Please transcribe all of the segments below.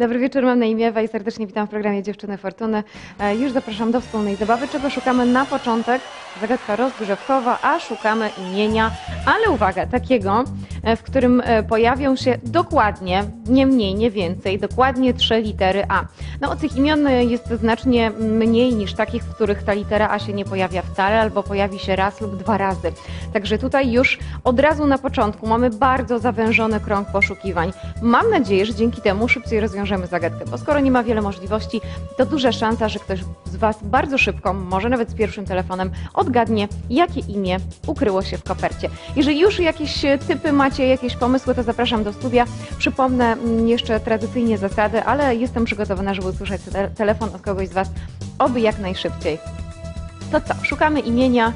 Dobry wieczór, mam na imię Ewa i serdecznie witam w programie Dziewczyny Fortuny. E, Już zapraszam do wspólnej zabawy. Czego szukamy na początek? Zagadka rozgrzewkowa, a szukamy imienia, ale uwaga, takiego, w którym e, pojawią się dokładnie, nie mniej, nie więcej, dokładnie trzy litery A. No, tych imion e, jest znacznie mniej niż takich, w których ta litera A się nie pojawia wcale, albo pojawi się raz lub dwa razy. Także tutaj już od razu na początku mamy bardzo zawężony krąg poszukiwań. Mam nadzieję, że dzięki temu szybciej rozwiążemy zagadkę, bo skoro nie ma wiele możliwości, to duża szansa, że ktoś z Was bardzo szybko, może nawet z pierwszym telefonem, odgadnie, jakie imię ukryło się w kopercie. Jeżeli już jakieś e, typy macie, jakieś pomysły, to zapraszam do studia. Przypomnę mm, jeszcze tradycyjnie zasady, ale jestem przygotowana, żeby usłyszeć te- telefon od kogoś z Was, oby jak najszybciej. To co? Szukamy imienia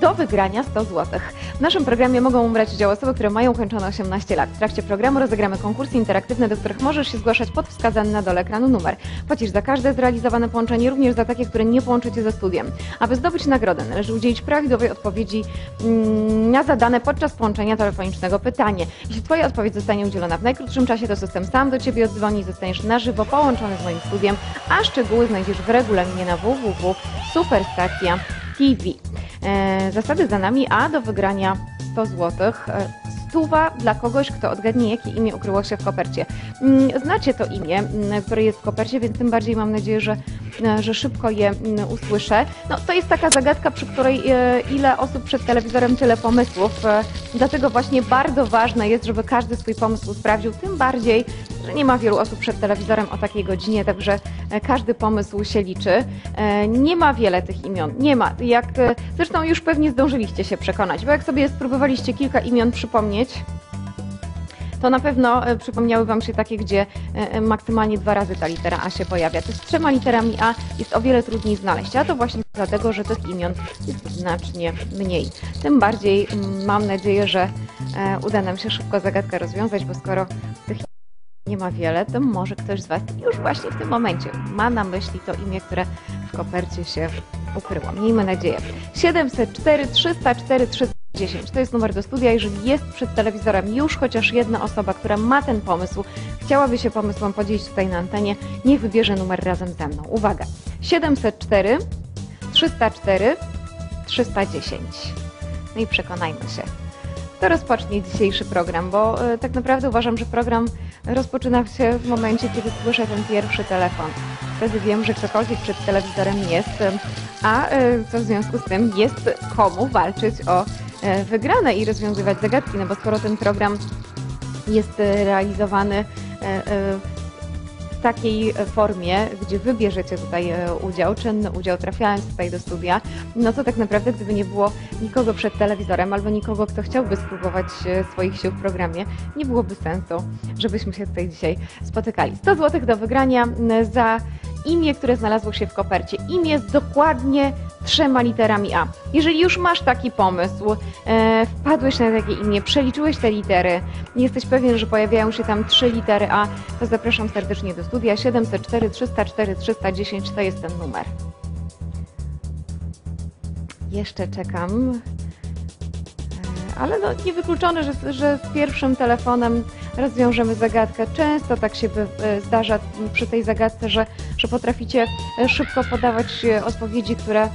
do wygrania 100 zł. W naszym programie mogą brać udział osoby, które mają ukończone 18 lat. W trakcie programu rozegramy konkursy interaktywne, do których możesz się zgłaszać pod wskazany na dole ekranu numer. Płacisz za każde zrealizowane połączenie, również za takie, które nie połączycie ze studiem. Aby zdobyć nagrodę, należy udzielić prawidłowej odpowiedzi mm, na zadane podczas połączenia telefonicznego pytanie. Jeśli Twoja odpowiedź zostanie udzielona w najkrótszym czasie, to system sam do Ciebie odzwoni i zostaniesz na żywo połączony z moim studiem, a szczegóły znajdziesz w regulaminie na www.superstacja TV. E, zasady za nami, a do wygrania 100 zł. Stuwa dla kogoś, kto odgadnie, jakie imię ukryło się w kopercie. Mm, Znacie to imię, mm, które jest w kopercie, więc tym bardziej mam nadzieję, że, e, że szybko je mm, usłyszę. No, to jest taka zagadka, przy której e, ile osób przed telewizorem, tyle pomysłów. E, Dlatego właśnie bardzo ważne jest, żeby każdy swój pomysł sprawdził, tym bardziej, że nie ma wielu osób przed telewizorem o takiej godzinie, także każdy pomysł się liczy. Nie ma wiele tych imion, nie ma. Jak, zresztą już pewnie zdążyliście się przekonać, bo jak sobie spróbowaliście kilka imion przypomnieć, to na pewno e, przypomniały Wam się takie, gdzie e, e, maksymalnie dwa razy ta litera A się pojawia. To z trzema literami A jest o wiele trudniej znaleźć, a to właśnie dlatego, że tych imion jest znacznie mniej. Tym bardziej mm, mam nadzieję, że uda nam się szybko zagadkę rozwiązać, bo skoro tych nie ma wiele, to może ktoś z Was już właśnie w tym momencie ma na myśli to imię, które w kopercie się ukryło. Miejmy nadzieję. 704 304 310 to jest numer do studia. Jeżeli jest przed telewizorem już chociaż jedna osoba, która ma ten pomysł, chciałaby się pomysłem podzielić tutaj na antenie, niech wybierze numer razem ze mną. Uwaga. 704 304 310. No i przekonajmy się. To rozpocznie dzisiejszy program, bo e, tak naprawdę uważam, że program rozpoczyna się w momencie, kiedy słyszę ten pierwszy telefon. Wtedy wiem, że ktokolwiek przed telewizorem jest, a e, co w związku z tym jest komu walczyć o e, wygrane i rozwiązywać zagadki, no bo skoro ten program jest e, realizowany w takiej e, formie, gdzie wy bierzecie tutaj e, udział, czynny udział, trafiając tutaj do studia, no to tak naprawdę gdyby nie było nikogo przed telewizorem albo nikogo, kto chciałby spróbować e, swoich sił w programie, nie byłoby sensu, żebyśmy się tutaj dzisiaj spotykali. 100 zł do wygrania za imię, które znalazło się w kopercie. Imię z dokładnie trzema literami A. Jeżeli już masz taki pomysł, e, wpadłeś na takie imię, przeliczyłeś te litery, jesteś pewien, że pojawiają się tam trzy litery A, to zapraszam serdecznie do studia 704 304 310 to jest ten numer. Jeszcze czekam. E, Ale no, niewykluczone, że, że z pierwszym telefonem rozwiążemy zagadkę. Często tak się e, zdarza przy tej zagadce, że, że potraficie e, szybko podawać e, odpowiedzi, które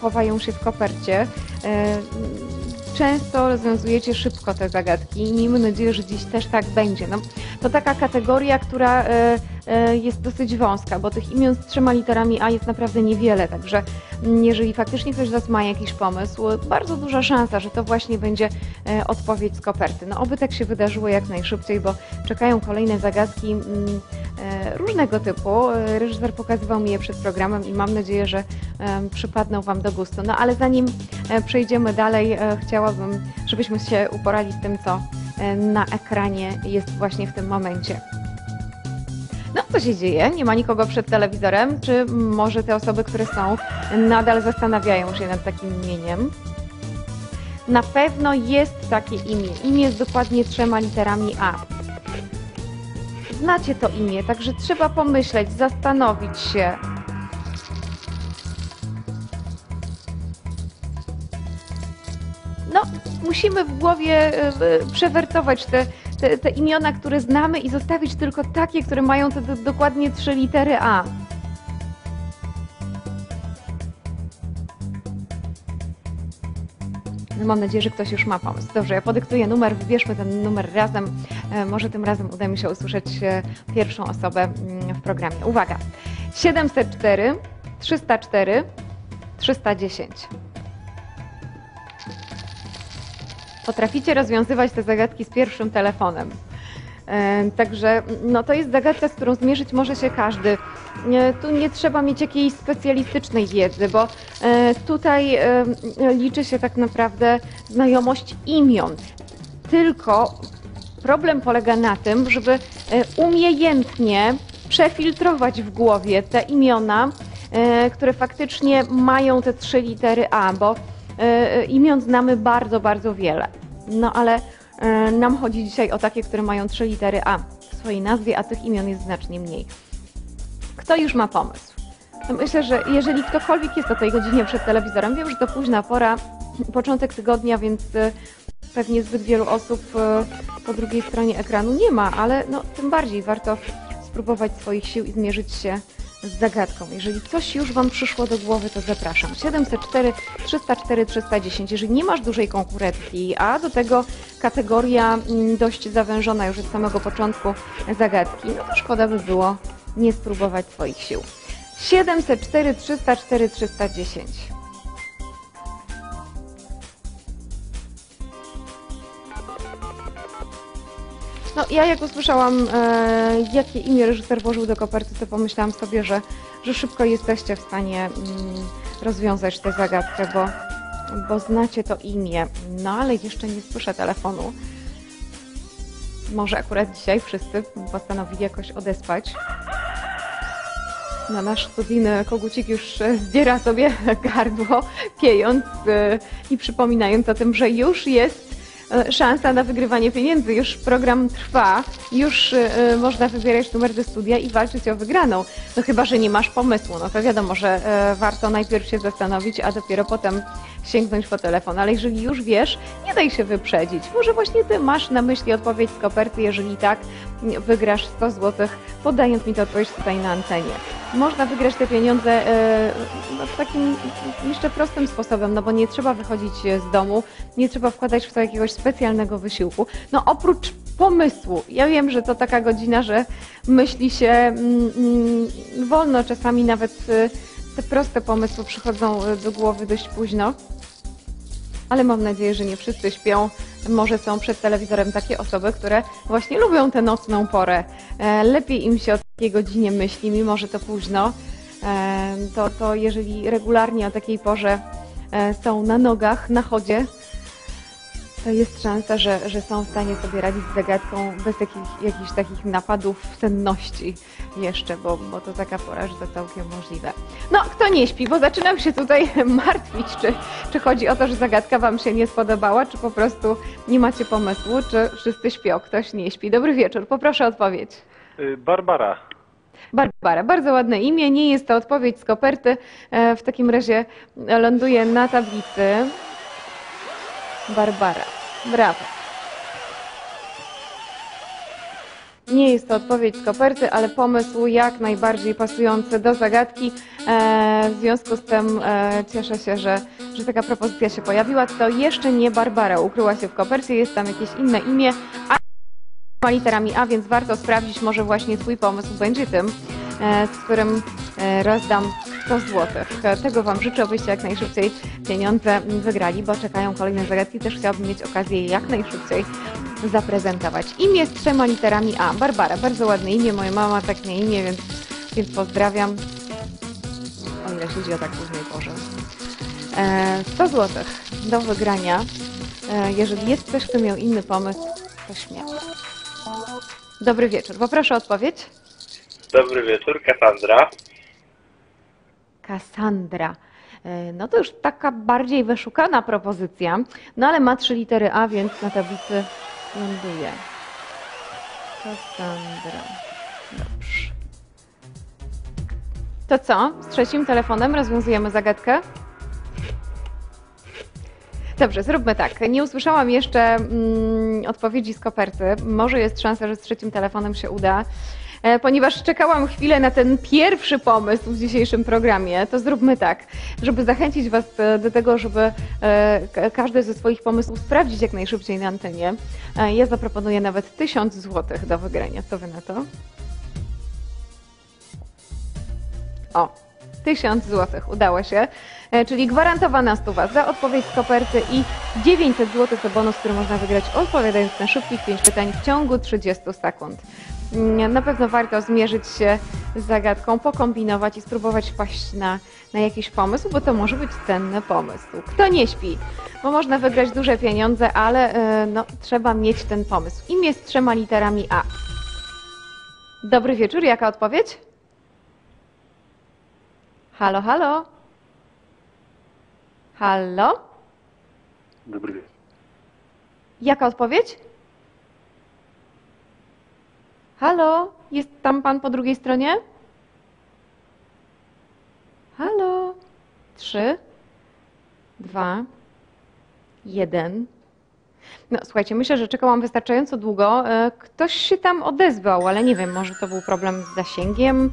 chowają się w kopercie. Często rozwiązujecie szybko te zagadki i miejmy nadzieję, że dziś też tak będzie. No, to taka kategoria, która jest dosyć wąska, bo tych imion z trzema literami A jest naprawdę niewiele, także mm, jeżeli faktycznie ktoś z Was ma jakiś pomysł, bardzo duża szansa, że to właśnie będzie e, odpowiedź z koperty. No oby tak się wydarzyło jak najszybciej, bo czekają kolejne zagadki mm, e, różnego typu. E, Reżyser pokazywał mi je przed programem i mam nadzieję, że przypadną Wam do gustu. No ale zanim e, przejdziemy dalej, e, chciałabym, żebyśmy się uporali z tym, co e, na ekranie jest właśnie w tym momencie. No, co się dzieje? Nie ma nikogo przed telewizorem? Czy może te osoby, które są, nadal zastanawiają się nad takim imieniem? Na pewno jest takie imię. Imię z dokładnie trzema literami A. Znacie to imię, także trzeba pomyśleć, zastanowić się. No, musimy w głowie e, e, przewertować te, te, te imiona, które znamy i zostawić tylko takie, które mają te do, dokładnie trzy litery A. No mam nadzieję, że ktoś już ma pomysł. Dobrze, ja podyktuję numer, wybierzmy ten numer razem. E, Może tym razem uda mi się usłyszeć e, pierwszą osobę mm, w programie. Uwaga! 704 304 310. Potraficie rozwiązywać te zagadki z pierwszym telefonem. Także no, to jest zagadka, z którą zmierzyć może się każdy. Tu nie trzeba mieć jakiejś specjalistycznej wiedzy, bo e, tutaj liczy się tak naprawdę znajomość imion. Tylko problem polega na tym, żeby e, umiejętnie przefiltrować w głowie te imiona, e, które faktycznie mają te trzy litery A, bo imion znamy bardzo, bardzo wiele. No ale e, nam chodzi dzisiaj o takie, które mają trzy litery A w swojej nazwie, a tych imion jest znacznie mniej. Kto już ma pomysł? No Myślę, że jeżeli ktokolwiek jest o tej godzinie przed telewizorem, wiem, że to późna pora, początek tygodnia, więc e, pewnie zbyt wielu osób e, po drugiej stronie ekranu nie ma, ale no, tym bardziej warto spróbować swoich sił i zmierzyć się z zagadką. Jeżeli coś już Wam przyszło do głowy, to zapraszam. 704 304 310. Jeżeli nie masz dużej konkurencji, a do tego kategoria mm, dość zawężona już od samego początku zagadki, no to szkoda by było nie spróbować swoich sił. 704 304 310. No, ja jak usłyszałam, e, jakie imię reżyser włożył do koperty, to pomyślałam sobie, że, że szybko jesteście w stanie mm, rozwiązać tę zagadkę, bo, bo znacie to imię. No, ale jeszcze nie słyszę telefonu. Może akurat dzisiaj wszyscy postanowili jakoś odespać. No, nasz studyjny kogucik już e, zdziera sobie gardło, piejąc e, i przypominając o tym, że już jest szansa na wygrywanie pieniędzy. Już program trwa, już e, można wybierać numer do studia i walczyć o wygraną. No chyba, że nie masz pomysłu, no to wiadomo, że e, warto najpierw się zastanowić, a dopiero potem sięgnąć po telefon. Ale jeżeli już wiesz, nie daj się wyprzedzić. Może właśnie ty masz na myśli odpowiedź z koperty, jeżeli tak, wygrasz 100 zł, podając mi tę odpowiedź tutaj na antenie. Można wygrać te pieniądze e, no, takim jeszcze prostym sposobem, no bo nie trzeba wychodzić z domu, nie trzeba wkładać w to jakiegoś specjalnego wysiłku. No oprócz pomysłu. Ja wiem, że to taka godzina, że myśli się mm, mm, wolno, czasami nawet e, te proste pomysły przychodzą e, do głowy dość późno. Ale mam nadzieję, że nie wszyscy śpią. Może są przed telewizorem takie osoby, które właśnie lubią tę nocną porę. E, Lepiej im się o takiej godzinie myśli, mimo że to późno. E, To, to jeżeli regularnie o takiej porze e, są na nogach, na chodzie, jest szansa, że, że są w stanie sobie radzić z zagadką bez jakich, jakichś takich napadów senności jeszcze, bo, bo to taka pora, że to całkiem możliwe. No, kto nie śpi, bo zaczynam się tutaj martwić, czy, czy chodzi o to, że zagadka Wam się nie spodobała, czy po prostu nie macie pomysłu, czy wszyscy śpią, ktoś nie śpi. Dobry wieczór, poproszę o odpowiedź. Y, Barbara. Barbara, bardzo ładne imię, nie jest to odpowiedź z koperty. E, W takim razie ląduje na tablicy. Barbara, brawo. Nie jest to odpowiedź z koperty, ale pomysł jak najbardziej pasujący do zagadki. E, w związku z tym e, cieszę się, że, że taka propozycja się pojawiła. To jeszcze nie Barbara ukryła się w kopercie, jest tam jakieś inne imię, a literami A, więc warto sprawdzić, może właśnie Twój pomysł będzie tym, e, z którym rozdam 100 zł. Tego Wam życzę, abyście jak najszybciej pieniądze wygrali, bo czekają kolejne zagadki. Też chciałabym mieć okazję jak najszybciej zaprezentować. Imię z trzema literami A. Barbara, bardzo ładne imię. Moja mama tak na imię, więc, więc pozdrawiam. O ile siedzi o tak późnej porze. E, 100 zł do wygrania. E, jeżeli jest ktoś, kto miał inny pomysł, to śmiało. Dobry wieczór. Poproszę o odpowiedź. Dobry wieczór, Kassandra. Kassandra. E, No to już taka bardziej wyszukana propozycja, no ale ma trzy litery A, więc na tablicy ląduje. Kassandra. Dobrze. To co? Z trzecim telefonem rozwiązujemy zagadkę? Dobrze, zróbmy tak. Nie usłyszałam jeszcze mm, odpowiedzi z koperty. Może jest szansa, że z trzecim telefonem się uda. E, Ponieważ czekałam chwilę na ten pierwszy pomysł w dzisiejszym programie, to zróbmy tak, żeby zachęcić Was do tego, żeby e, ka- każdy ze swoich pomysłów sprawdzić jak najszybciej na antenie. E, Ja zaproponuję nawet 1000 zł do wygrania. Co Wy na to? O, 1000 zł udało się, czyli gwarantowana stuwa za odpowiedź z koperty i 900 zł to bonus, który można wygrać odpowiadając na szybkich 5 pytań w ciągu 30 sekund. Na pewno warto zmierzyć się z zagadką, pokombinować i spróbować wpaść na, na jakiś pomysł, bo to może być cenny pomysł. Kto nie śpi? Bo można wygrać duże pieniądze, ale e, no, trzeba mieć ten pomysł. Imię z trzema literami A. Dobry wieczór, jaka odpowiedź? Halo, halo? Halo? Dobry wieczór. Jaka odpowiedź? Halo? Jest tam pan po drugiej stronie? Halo? Trzy, dwa, jeden. No słuchajcie, myślę, że czekałam wystarczająco długo. E, Ktoś się tam odezwał, ale nie wiem, może to był problem z zasięgiem.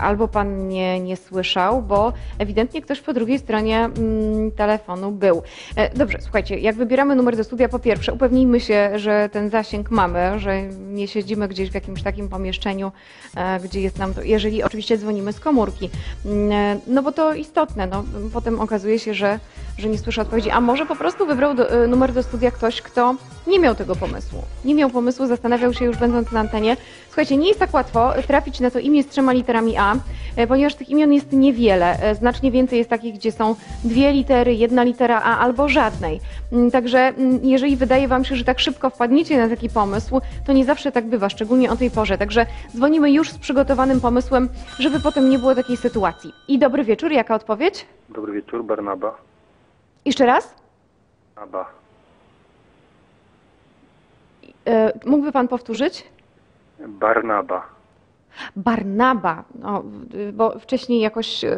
Albo pan nie, nie słyszał, bo ewidentnie ktoś po drugiej stronie mm, telefonu był. E, Dobrze, słuchajcie, jak wybieramy numer do studia, po pierwsze upewnijmy się, że ten zasięg mamy, że nie siedzimy gdzieś w jakimś takim pomieszczeniu, e, gdzie jest nam to, jeżeli oczywiście dzwonimy z komórki. Mm, e, No bo to istotne, no, potem okazuje się, że, że nie słyszę odpowiedzi, a może po prostu wybrał do, numer do studia ktoś, kto nie miał tego pomysłu. Nie miał pomysłu, zastanawiał się już będąc na antenie. Słuchajcie, nie jest tak łatwo trafić na to imię z trzema literami A, e, ponieważ tych imion jest niewiele. E, Znacznie więcej jest takich, gdzie są dwie litery, jedna litera A albo żadnej. Mm, Także mm, jeżeli wydaje Wam się, że tak szybko wpadniecie na taki pomysł, to nie zawsze tak bywa, szczególnie o tej porze. Także dzwonimy już z przygotowanym pomysłem, żeby potem nie było takiej sytuacji. I dobry wieczór, jaka odpowiedź? Dobry wieczór, Barnaba. Jeszcze raz? Aba. E, Mógłby Pan powtórzyć? Barnaba. Barnaba, no, bo wcześniej jakoś y,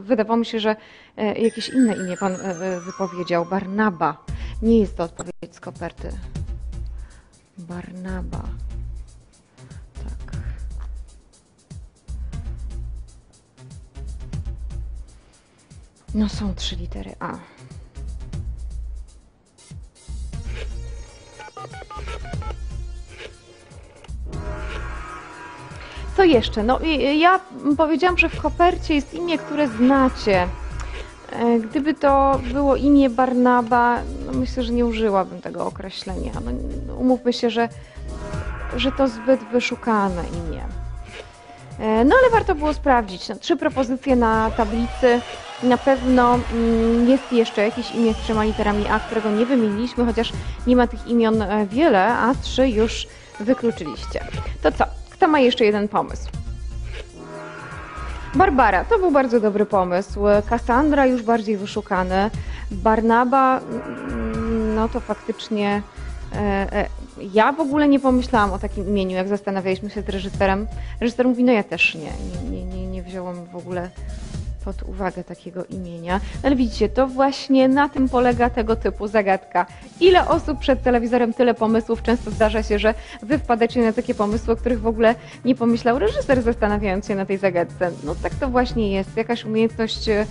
wydawało mi się, że y, jakieś inne imię pan y, wypowiedział. Barnaba. Nie jest to odpowiedź z koperty. Barnaba. Tak. No są trzy litery A. Co jeszcze? No ja powiedziałam, że w kopercie jest imię, które znacie. E, Gdyby to było imię Barnaba, no myślę, że nie użyłabym tego określenia. No, umówmy się, że, że to zbyt wyszukane imię. E, No ale warto było sprawdzić. No, trzy propozycje na tablicy. Na pewno mm, jest jeszcze jakieś imię z trzema literami A, którego nie wymieniliśmy, chociaż nie ma tych imion e, wiele, a trzy już wykluczyliście. To co? Kto ma jeszcze jeden pomysł? Barbara, to był bardzo dobry pomysł. Kassandra już bardziej wyszukany. Barnaba, mm, no to faktycznie e, e, ja w ogóle nie pomyślałam o takim imieniu, jak zastanawialiśmy się z reżyserem. Reżyser mówi, no ja też nie, nie, nie, nie, wziąłam w ogóle pod uwagę takiego imienia. Ale widzicie, to właśnie na tym polega tego typu zagadka. Ile osób przed telewizorem, tyle pomysłów. Często zdarza się, że wy wpadacie na takie pomysły, o których w ogóle nie pomyślał reżyser, zastanawiając się na tej zagadce. No tak to właśnie jest. Jakaś umiejętność e,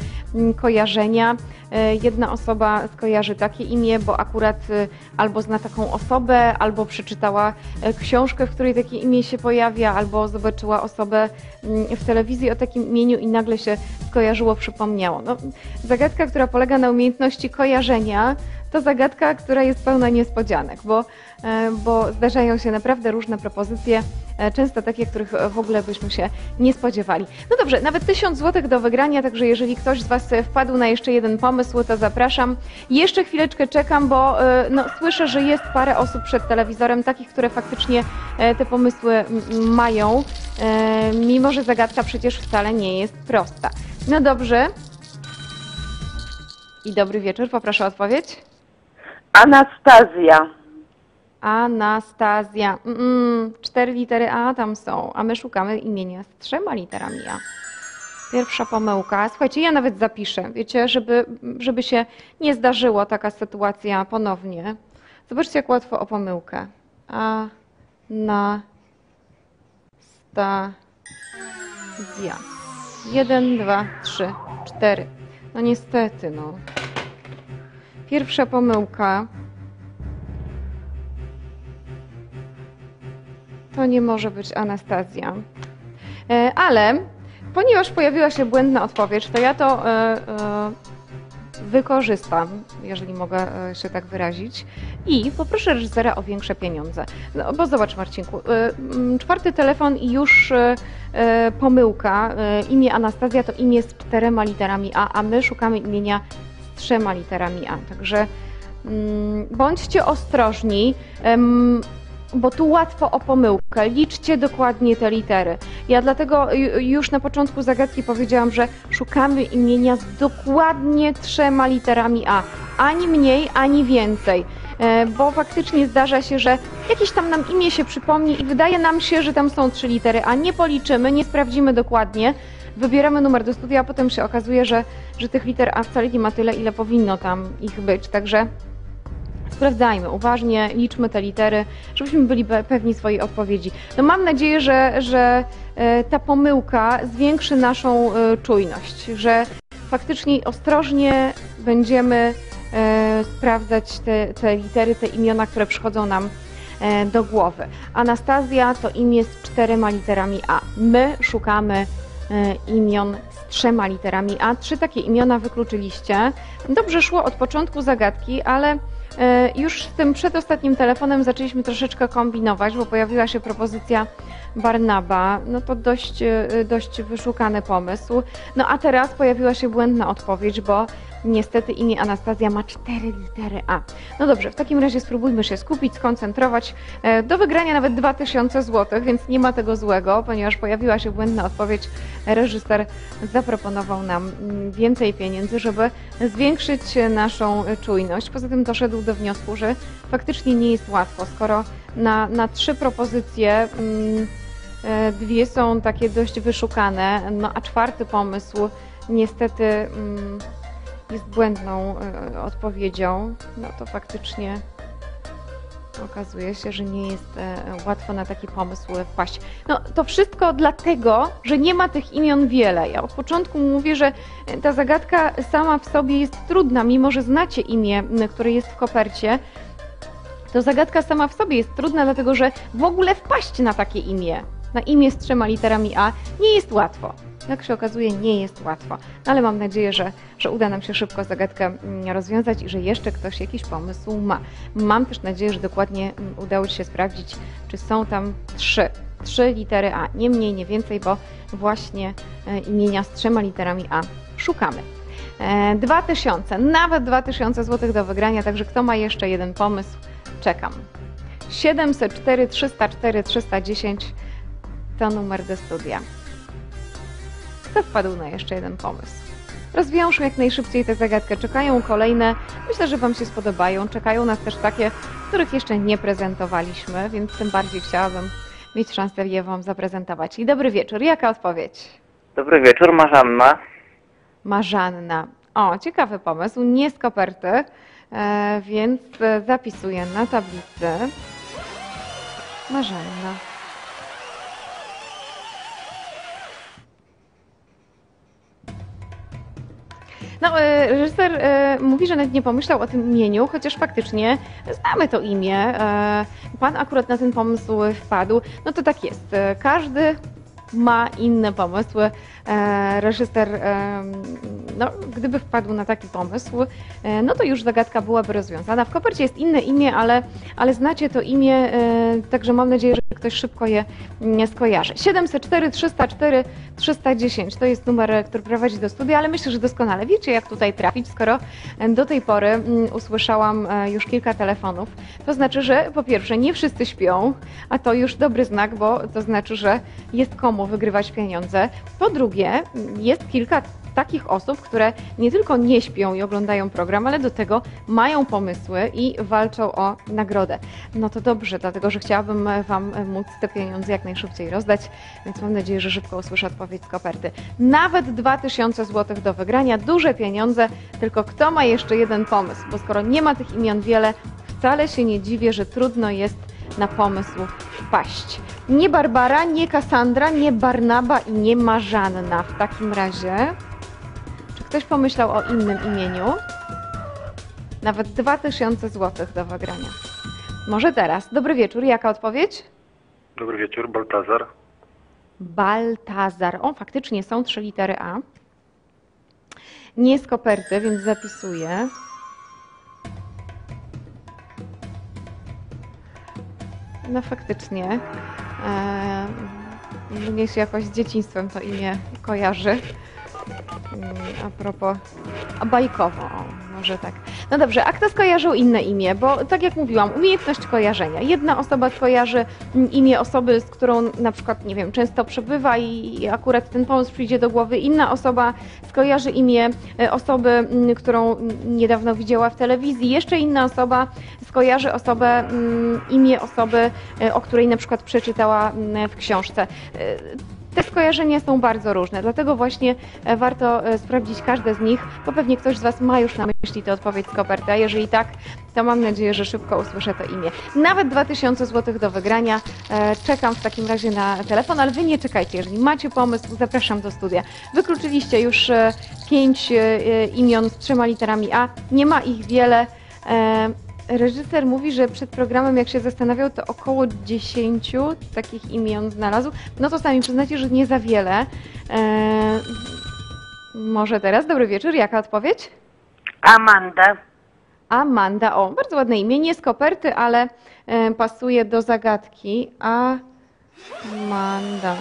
kojarzenia. E, Jedna osoba skojarzy takie imię, bo akurat e, albo zna taką osobę, albo przeczytała książkę, w której takie imię się pojawia, albo zobaczyła osobę w telewizji o takim imieniu i nagle się skojarzyło, przypomniało. No, zagadka, która polega na umiejętności kojarzenia, to zagadka, która jest pełna niespodzianek, bo, e, bo zdarzają się naprawdę różne propozycje, e, często takie, których w ogóle byśmy się nie spodziewali. No dobrze, nawet 1000 zł do wygrania, także jeżeli ktoś z Was wpadł na jeszcze jeden pomysł, to zapraszam. Jeszcze chwileczkę czekam, bo e, no, słyszę, że jest parę osób przed telewizorem, takich, które faktycznie te pomysły mają, mimo że zagadka przecież wcale nie jest prosta. No dobrze. I dobry wieczór, poproszę o odpowiedź. Anastazja. Anastazja. Mm, cztery litery A tam są, a my szukamy imienia z trzema literami A. Pierwsza pomyłka. Słuchajcie, ja nawet zapiszę, wiecie, żeby, żeby się nie zdarzyło taka sytuacja ponownie. Zobaczcie, jak łatwo o pomyłkę. A na sta dia. Jeden, dwa, trzy, cztery. No niestety, no. Pierwsza pomyłka. To nie może być Anastazja. E, Ale ponieważ pojawiła się błędna odpowiedź, to ja to e, e, wykorzystam, jeżeli mogę e, się tak wyrazić, i poproszę reżysera o większe pieniądze. No, bo zobacz, Marcinku, e, czwarty telefon i już e, pomyłka. Imię Anastazja to imię z czterema literami A, a my szukamy imienia z trzema literami A. Także mm, bądźcie ostrożni. Bo tu łatwo o pomyłkę. Liczcie dokładnie te litery. Ja dlatego ju- już na początku zagadki powiedziałam, że szukamy imienia z dokładnie trzema literami A. Ani mniej, ani więcej. E, Bo faktycznie zdarza się, że jakieś tam nam imię się przypomni i wydaje nam się, że tam są trzy litery, a nie policzymy, nie sprawdzimy dokładnie. Wybieramy numer do studia, a potem się okazuje, że, że tych liter A wcale nie ma tyle, ile powinno tam ich być. Także sprawdzajmy uważnie, liczmy te litery, żebyśmy byli pe- pewni swojej odpowiedzi. No mam nadzieję, że, że e, ta pomyłka zwiększy naszą e, czujność, że faktycznie ostrożnie będziemy e, sprawdzać te, te litery, te imiona, które przychodzą nam do głowy. Anastazja to imię z czterema literami A. My szukamy imion z trzema literami A. Trzy takie imiona wykluczyliście. Dobrze szło od początku zagadki, ale Już z tym przedostatnim telefonem zaczęliśmy troszeczkę kombinować, bo pojawiła się propozycja Barnaba. No to dość, e, dość wyszukany pomysł. No a teraz pojawiła się błędna odpowiedź, bo niestety imię Anastazja ma cztery litery A. No dobrze, w takim razie spróbujmy się skupić, skoncentrować. E, Do wygrania nawet 2000 zł, więc nie ma tego złego, ponieważ pojawiła się błędna odpowiedź. Reżyser zaproponował nam mm, więcej pieniędzy, żeby zwiększyć naszą czujność. Poza tym doszedł do wniosku, że faktycznie nie jest łatwo, skoro na, na trzy propozycje mm, e, dwie są takie dość wyszukane, no a czwarty pomysł niestety mm, jest błędną e, odpowiedzią, no to faktycznie okazuje się, że nie jest e, łatwo na taki pomysł wpaść. No to wszystko dlatego, że nie ma tych imion wiele. Ja od początku mówię, że ta zagadka sama w sobie jest trudna, mimo że znacie imię, które jest w kopercie. To zagadka sama w sobie jest trudna, dlatego że w ogóle wpaść na takie imię, na imię z trzema literami A, nie jest łatwo. Jak się okazuje, nie jest łatwo. No ale mam nadzieję, że, że uda nam się szybko zagadkę mm, rozwiązać i że jeszcze ktoś jakiś pomysł ma. Mam też nadzieję, że dokładnie mm, udało Ci się sprawdzić, czy są tam trzy. Trzy litery A, nie mniej, nie więcej, bo właśnie e, imienia z trzema literami A szukamy. E, 2000, nawet 2000 zł do wygrania, także kto ma jeszcze jeden pomysł, czekam. 704 304 310 to numer do studia. Kto wpadł na jeszcze jeden pomysł? Rozwiążmy jak najszybciej tę zagadkę. Czekają kolejne. Myślę, że Wam się spodobają. Czekają nas też takie, których jeszcze nie prezentowaliśmy, więc tym bardziej chciałabym mieć szansę je Wam zaprezentować. I dobry wieczór. Jaka odpowiedź? Dobry wieczór, Marzanna. Marzanna. O, ciekawy pomysł. Nie z koperty, e, więc zapisuję na tablicy. Marzanna. No, e, reżyser e, mówi, że nawet nie pomyślał o tym imieniu, chociaż faktycznie znamy to imię. E, Pan akurat na ten pomysł wpadł. No to tak jest. Każdy ma inne pomysły. E, Reżyser, e, no, gdyby wpadł na taki pomysł, e, no to już zagadka byłaby rozwiązana. W kopercie jest inne imię, ale, ale znacie to imię, także mam nadzieję, że ktoś szybko je skojarzy. 704 304 310 to jest numer, który prowadzi do studia, ale myślę, że doskonale wiecie, jak tutaj trafić, skoro do tej pory mm, usłyszałam już kilka telefonów. To znaczy, że po pierwsze nie wszyscy śpią, a to już dobry znak, bo to znaczy, że jest komu wygrywać pieniądze. Po drugie, jest kilka takich osób, które nie tylko nie śpią i oglądają program, ale do tego mają pomysły i walczą o nagrodę. No to dobrze, dlatego że chciałabym Wam móc te pieniądze jak najszybciej rozdać, więc mam nadzieję, że szybko usłyszę odpowiedź z koperty. Nawet 2000 zł do wygrania, duże pieniądze, tylko kto ma jeszcze jeden pomysł? Bo skoro nie ma tych imion wiele, wcale się nie dziwię, że trudno jest na pomysł wpaść. Nie Barbara, nie Kassandra, nie Barnaba i nie Marzanna. W takim razie, czy ktoś pomyślał o innym imieniu? Nawet 2000 zł do wygrania. Może teraz. Dobry wieczór, jaka odpowiedź? Dobry wieczór, Baltazar. Baltazar. O, faktycznie są trzy litery A. Nie z koperty, więc zapisuję. No faktycznie. E, mnie się jakoś z dzieciństwem to imię kojarzy. A propos, a bajkowo, może tak. No dobrze, a kto skojarzył inne imię? Bo tak jak mówiłam, umiejętność kojarzenia. Jedna osoba skojarzy mm, imię osoby, z którą na przykład, nie wiem, często przebywa i akurat ten pomysł przyjdzie do głowy. Inna osoba skojarzy imię e, osoby, mm, którą niedawno widziała w telewizji. Jeszcze inna osoba skojarzy osobę, mm, imię osoby, e, o której na przykład przeczytała mm, w książce. Te skojarzenia są bardzo różne, dlatego właśnie e, warto e, sprawdzić każde z nich, bo pewnie ktoś z Was ma już na myśli tę odpowiedź z koperty, a jeżeli tak, to mam nadzieję, że szybko usłyszę to imię. Nawet 2000 zł do wygrania. E, Czekam w takim razie na telefon, ale Wy nie czekajcie. Jeżeli macie pomysł, zapraszam do studia. Wykluczyliście już pięć imion z trzema literami A. Nie ma ich wiele. Reżyser mówi, że przed programem, jak się zastanawiał, to około 10 takich imion znalazł. No to sami przyznacie, że nie za wiele. E, może teraz? Dobry wieczór. Jaka odpowiedź? Amanda. Amanda. O, bardzo ładne imię. Nie z koperty, ale e, pasuje do zagadki. Amanda.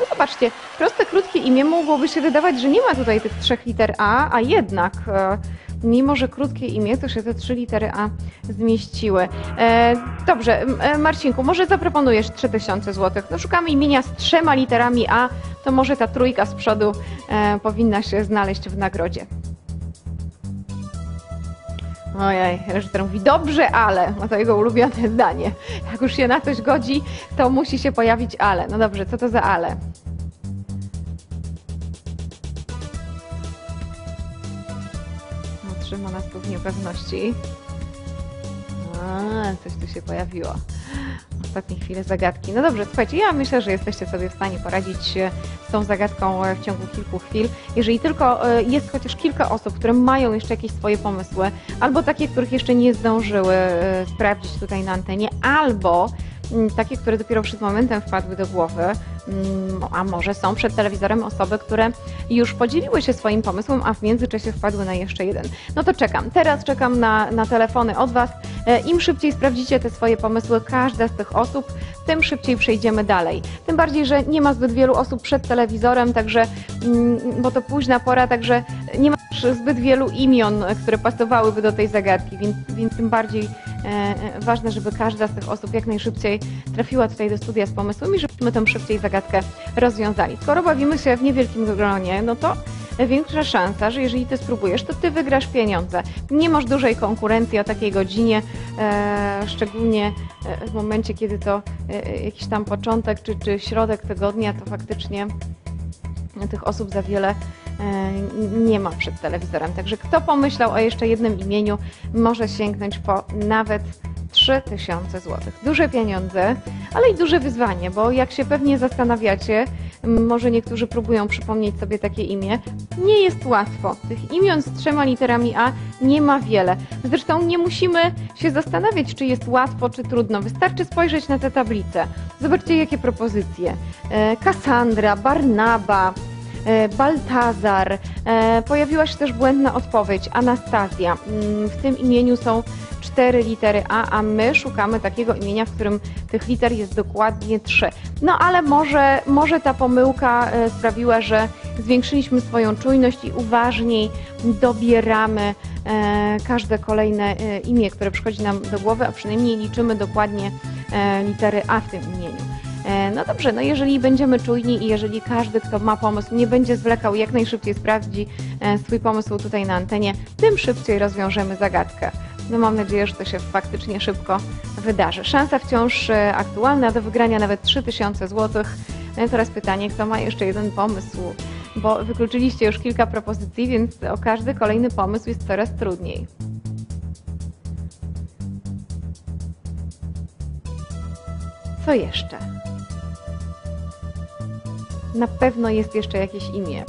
No zobaczcie, proste, krótkie imię mogłoby się wydawać, że nie ma tutaj tych trzech liter A, a jednak, e, mimo że krótkie imię, to się te trzy litery A zmieściły. E, dobrze, e, Marcinku, może zaproponujesz 3000 zł. No szukamy imienia z trzema literami A, to może ta trójka z przodu e, powinna się znaleźć w nagrodzie. Ojej, reżyser mówi, dobrze, ale, ma to jego ulubione zdanie. Jak już się na coś godzi, to musi się pojawić ale. No dobrze, co to za ale? Trzyma nas tu w niepewności. A, coś tu się pojawiło. Ostatnie chwile zagadki. No dobrze, słuchajcie, ja myślę, że jesteście sobie w stanie poradzić e, z tą zagadką e, w ciągu kilku chwil. Jeżeli tylko e, jest chociaż kilka osób, które mają jeszcze jakieś swoje pomysły, albo takie, których jeszcze nie zdążyły sprawdzić tutaj na antenie, albo mm, takie, które dopiero przed momentem wpadły do głowy, a może są przed telewizorem osoby, które już podzieliły się swoim pomysłem, a w międzyczasie wpadły na jeszcze jeden. No to czekam. Teraz czekam na, na telefony od Was. E, Im szybciej sprawdzicie te swoje pomysły, każda z tych osób, tym szybciej przejdziemy dalej. Tym bardziej, że nie ma zbyt wielu osób przed telewizorem, także, mm, bo to późna pora, także nie ma zbyt wielu imion, które pasowałyby do tej zagadki, więc, więc tym bardziej ważne, żeby każda z tych osób jak najszybciej trafiła tutaj do studia z pomysłem i żebyśmy tę szybciej zagadkę rozwiązali. Skoro bawimy się w niewielkim gronie, no to większa szansa, że jeżeli ty spróbujesz, to ty wygrasz pieniądze. Nie masz dużej konkurencji o takiej godzinie, e, szczególnie e, w momencie, kiedy to e, jakiś tam początek czy, czy środek tygodnia, to faktycznie tych osób za wiele e, nie ma przed telewizorem. Także kto pomyślał o jeszcze jednym imieniu, może sięgnąć po nawet 3000 zł. Duże pieniądze, ale i duże wyzwanie, bo jak się pewnie zastanawiacie, może niektórzy próbują przypomnieć sobie takie imię, nie jest łatwo. Tych imion z trzema literami A nie ma wiele. Zresztą nie musimy się zastanawiać, czy jest łatwo, czy trudno. Wystarczy spojrzeć na tę tablicę. Zobaczcie, jakie propozycje. E, Kassandra, Barnaba, e, Baltazar. E, Pojawiła się też błędna odpowiedź, Anastazja. Mm, W tym imieniu są cztery litery A, a my szukamy takiego imienia, w którym tych liter jest dokładnie trzy. No ale może, może ta pomyłka e, sprawiła, że zwiększyliśmy swoją czujność i uważniej dobieramy e, każde kolejne e, imię, które przychodzi nam do głowy, a przynajmniej liczymy dokładnie e, litery A w tym imieniu. E, No dobrze, no jeżeli będziemy czujni i jeżeli każdy, kto ma pomysł, nie będzie zwlekał, jak najszybciej sprawdzi e, swój pomysł tutaj na antenie, tym szybciej rozwiążemy zagadkę. No mam nadzieję, że to się faktycznie szybko wydarzy. Szansa wciąż e, aktualna, do wygrania nawet 3000 zł. No teraz pytanie, kto ma jeszcze jeden pomysł? Bo wykluczyliście już kilka propozycji, więc o każdy kolejny pomysł jest coraz trudniej. Co jeszcze? Na pewno jest jeszcze jakieś imię.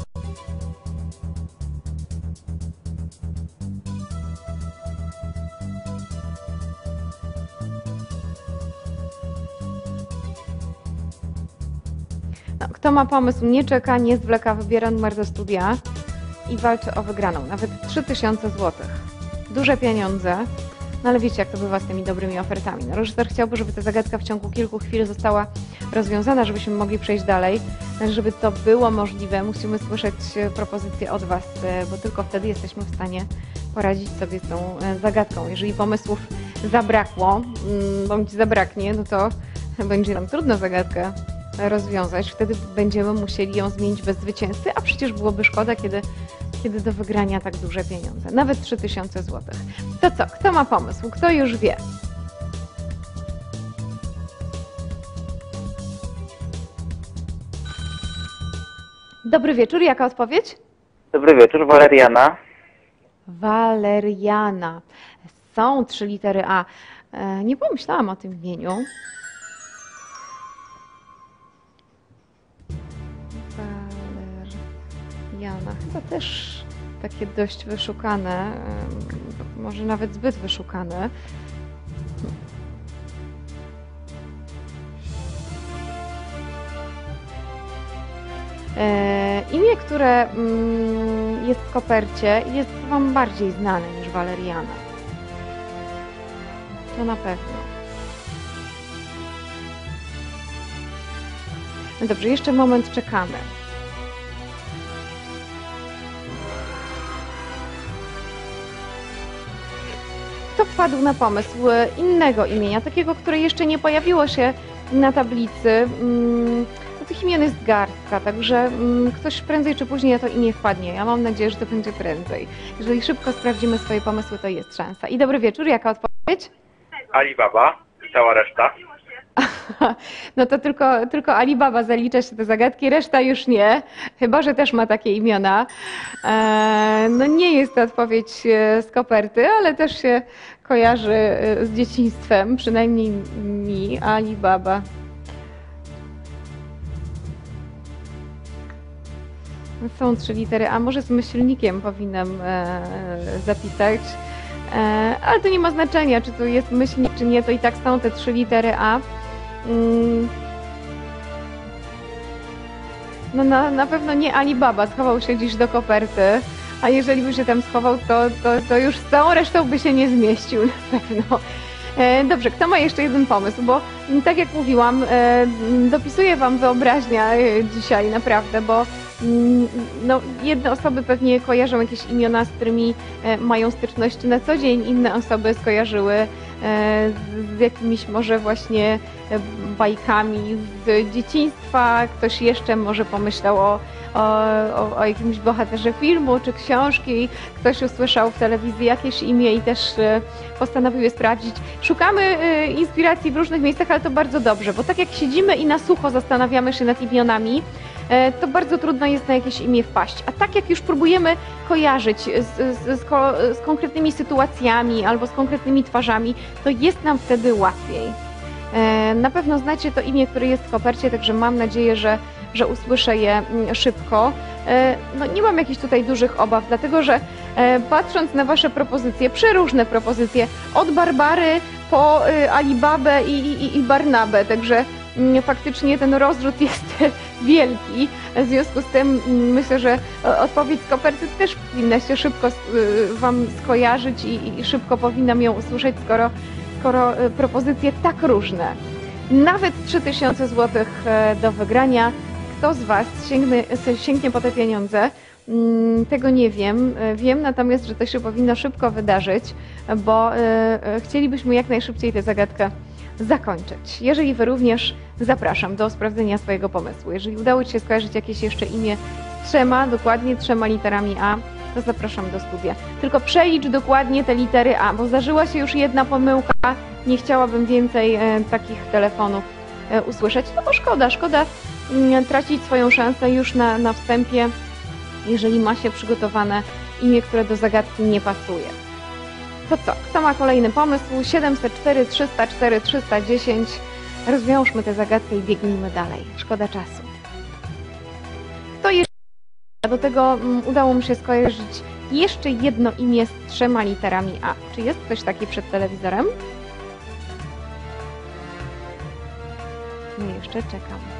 No, kto ma pomysł, nie czeka, nie zwleka, wybiera numer do studia i walczy o wygraną. Nawet 3000 zł. Duże pieniądze. No ale wiecie, jak to bywa z tymi dobrymi ofertami. No, reżyser chciałby, żeby ta zagadka w ciągu kilku chwil została rozwiązana, żebyśmy mogli przejść dalej. Ale żeby to było możliwe, musimy słyszeć e, propozycje od Was, e, bo tylko wtedy jesteśmy w stanie poradzić sobie z tą e, zagadką. Jeżeli pomysłów zabrakło, mm, bądź zabraknie, no to będzie nam trudno zagadkę rozwiązać. Wtedy będziemy musieli ją zmienić bez zwycięzcy, a przecież byłoby szkoda, kiedy, kiedy do wygrania tak duże pieniądze. Nawet 3000 zł. To co? Kto ma pomysł? Kto już wie? Dobry wieczór, jaka odpowiedź? Dobry wieczór, Waleriana. Waleriana. Są trzy litery A. E, Nie pomyślałam o tym imieniu. Waleriana. Chyba też takie dość wyszukane, może nawet zbyt wyszukane. Imię, które mm, jest w kopercie, jest Wam bardziej znane niż Waleriana. To na pewno. No dobrze, jeszcze moment czekamy. Kto wpadł na pomysł e, innego imienia, takiego, które jeszcze nie pojawiło się na tablicy? Tych imion jest garstka, także mm, ktoś prędzej czy później na to imię wpadnie. Ja mam nadzieję, że to będzie prędzej. Jeżeli szybko sprawdzimy swoje pomysły, to jest szansa. I dobry wieczór, jaka odpowiedź? Alibaba i cała reszta. No to tylko, tylko Alibaba zalicza się do zagadki, reszta już nie, chyba że też ma takie imiona. E, no nie jest to odpowiedź e, z koperty, ale też się kojarzy e, z dzieciństwem, przynajmniej mi, Alibaba. Są trzy litery, a może z myślnikiem powinnam e, zapisać. E, ale to nie ma znaczenia, czy to jest myślnik, czy nie, to i tak są te trzy litery A. Mm. No na, na pewno nie Alibaba, schował się dziś do koperty, a jeżeli by się tam schował, to, to, to już z całą resztą by się nie zmieścił na pewno. E, Dobrze, kto ma jeszcze jeden pomysł? Bo tak jak mówiłam, e, dopisuje Wam wyobraźnia e, dzisiaj naprawdę, bo mm, no, jedne osoby pewnie kojarzą jakieś imiona, z którymi mają styczność na co dzień, inne osoby skojarzyły z, jakimiś może właśnie bajkami z dzieciństwa, ktoś jeszcze może pomyślał o, o, o, o jakimś bohaterze filmu czy książki, ktoś usłyszał w telewizji jakieś imię i też e, postanowił je sprawdzić. Szukamy e, inspiracji w różnych miejscach, ale to bardzo dobrze, bo tak jak siedzimy i na sucho zastanawiamy się nad imionami, e, to bardzo trudno jest na jakieś imię wpaść. A tak jak już próbujemy kojarzyć z, z, z, z konkretnymi sytuacjami albo z konkretnymi twarzami, to jest nam wtedy łatwiej. Na pewno znacie to imię, które jest w kopercie, także mam nadzieję, że, że usłyszę je mm, szybko. E, No, nie mam jakichś tutaj dużych obaw, dlatego że e, patrząc na Wasze propozycje, przeróżne propozycje, od Barbary po e, Alibabę i, i, i Barnabę, także mm, faktycznie ten rozrzut jest wielki. W związku z tym mm, myślę, że e, odpowiedź z koperty też powinna się szybko y, Wam skojarzyć i, i szybko powinnam ją usłyszeć, skoro, skoro propozycje tak różne. Nawet 3000 zł do wygrania. Kto z Was sięgnie, sięgnie po te pieniądze? Mm, Tego nie wiem. Wiem natomiast, że to się powinno szybko wydarzyć, bo e, e, chcielibyśmy jak najszybciej tę zagadkę zakończyć. Jeżeli Wy również, zapraszam do sprawdzenia swojego pomysłu. Jeżeli udało Ci się skojarzyć jakieś jeszcze imię trzema, dokładnie trzema literami A, to zapraszam do studia. Tylko przelicz dokładnie te litery A, bo zdarzyła się już jedna pomyłka. Nie chciałabym więcej e, takich telefonów usłyszeć. No bo szkoda, szkoda tracić swoją szansę już na, na wstępie, jeżeli ma się przygotowane imię, które do zagadki nie pasuje. To co? Kto ma kolejny pomysł? 704 304 310. Rozwiążmy tę zagadkę i biegnijmy dalej. Szkoda czasu. Kto jeszcze? Do tego mm, udało mi się skojarzyć jeszcze jedno imię z trzema literami A. Czy jest ktoś taki przed telewizorem? No jeszcze czekam.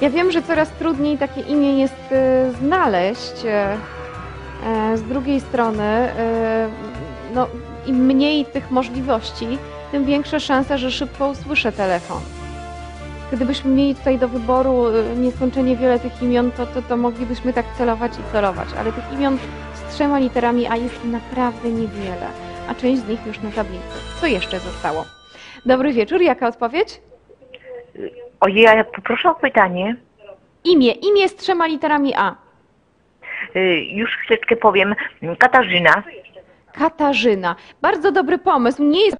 Ja wiem, że coraz trudniej takie imię jest e, znaleźć. e, e, Z drugiej strony, no, im mniej tych możliwości, tym większa szansa, że szybko usłyszę telefon. Gdybyśmy mieli tutaj do wyboru nieskończenie wiele tych imion, to, to, to moglibyśmy tak celować i celować, ale tych imion z trzema literami A jest naprawdę niewiele, a część z nich już na tablicy. Co jeszcze zostało? Dobry wieczór, jaka odpowiedź? Ojej, ja poproszę o pytanie. Imię, imię z trzema literami A. Y, Już chwileczkę powiem. Katarzyna. Katarzyna. Bardzo dobry pomysł. Nie jest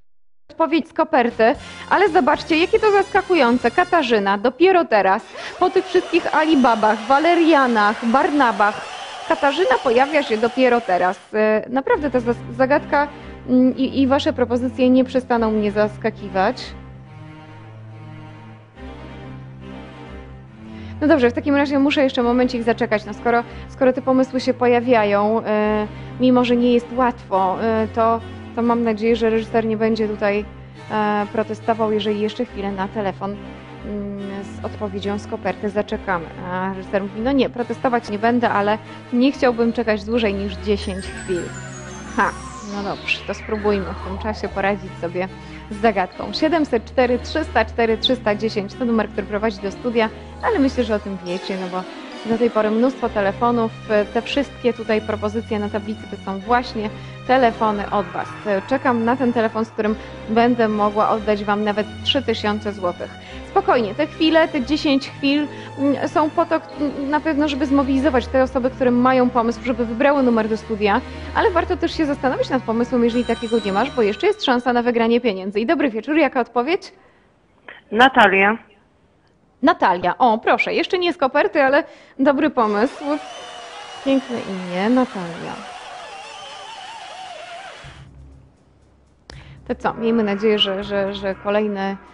odpowiedź z koperty, ale zobaczcie, jakie to zaskakujące. Katarzyna, dopiero teraz, po tych wszystkich Alibabach, Walerianach, Barnabach, Katarzyna pojawia się dopiero teraz. E, Naprawdę ta zagadka mm, i, i wasze propozycje nie przestaną mnie zaskakiwać. No dobrze, w takim razie muszę jeszcze momencik zaczekać. No skoro, skoro te pomysły się pojawiają, e, mimo że nie jest łatwo, e, to, to mam nadzieję, że reżyser nie będzie tutaj e, protestował, jeżeli jeszcze chwilę na telefon mm, z odpowiedzią z koperty zaczekamy. A reżyser mówi, no nie, protestować nie będę, ale nie chciałbym czekać dłużej niż 10 chwil. Ha, no dobrze, to spróbujmy w tym czasie poradzić sobie z zagadką. 704 304 310 to numer, który prowadzi do studia, ale myślę, że o tym wiecie, no bo do tej pory mnóstwo telefonów. Te wszystkie tutaj propozycje na tablicy to są właśnie telefony od Was. Czekam na ten telefon, z którym będę mogła oddać Wam nawet 3000 zł. Spokojnie, te chwile, te 10 chwil mm, są po to mm, na pewno, żeby zmobilizować te osoby, które mają pomysł, żeby wybrały numer do studia, ale warto też się zastanowić nad pomysłem, jeżeli takiego nie masz, bo jeszcze jest szansa na wygranie pieniędzy. I dobry wieczór, jaka odpowiedź? Natalia. Natalia. O, proszę, jeszcze nie z koperty, ale dobry pomysł. Piękne imię, Natalia. To co, miejmy nadzieję, że, że, że kolejny, e,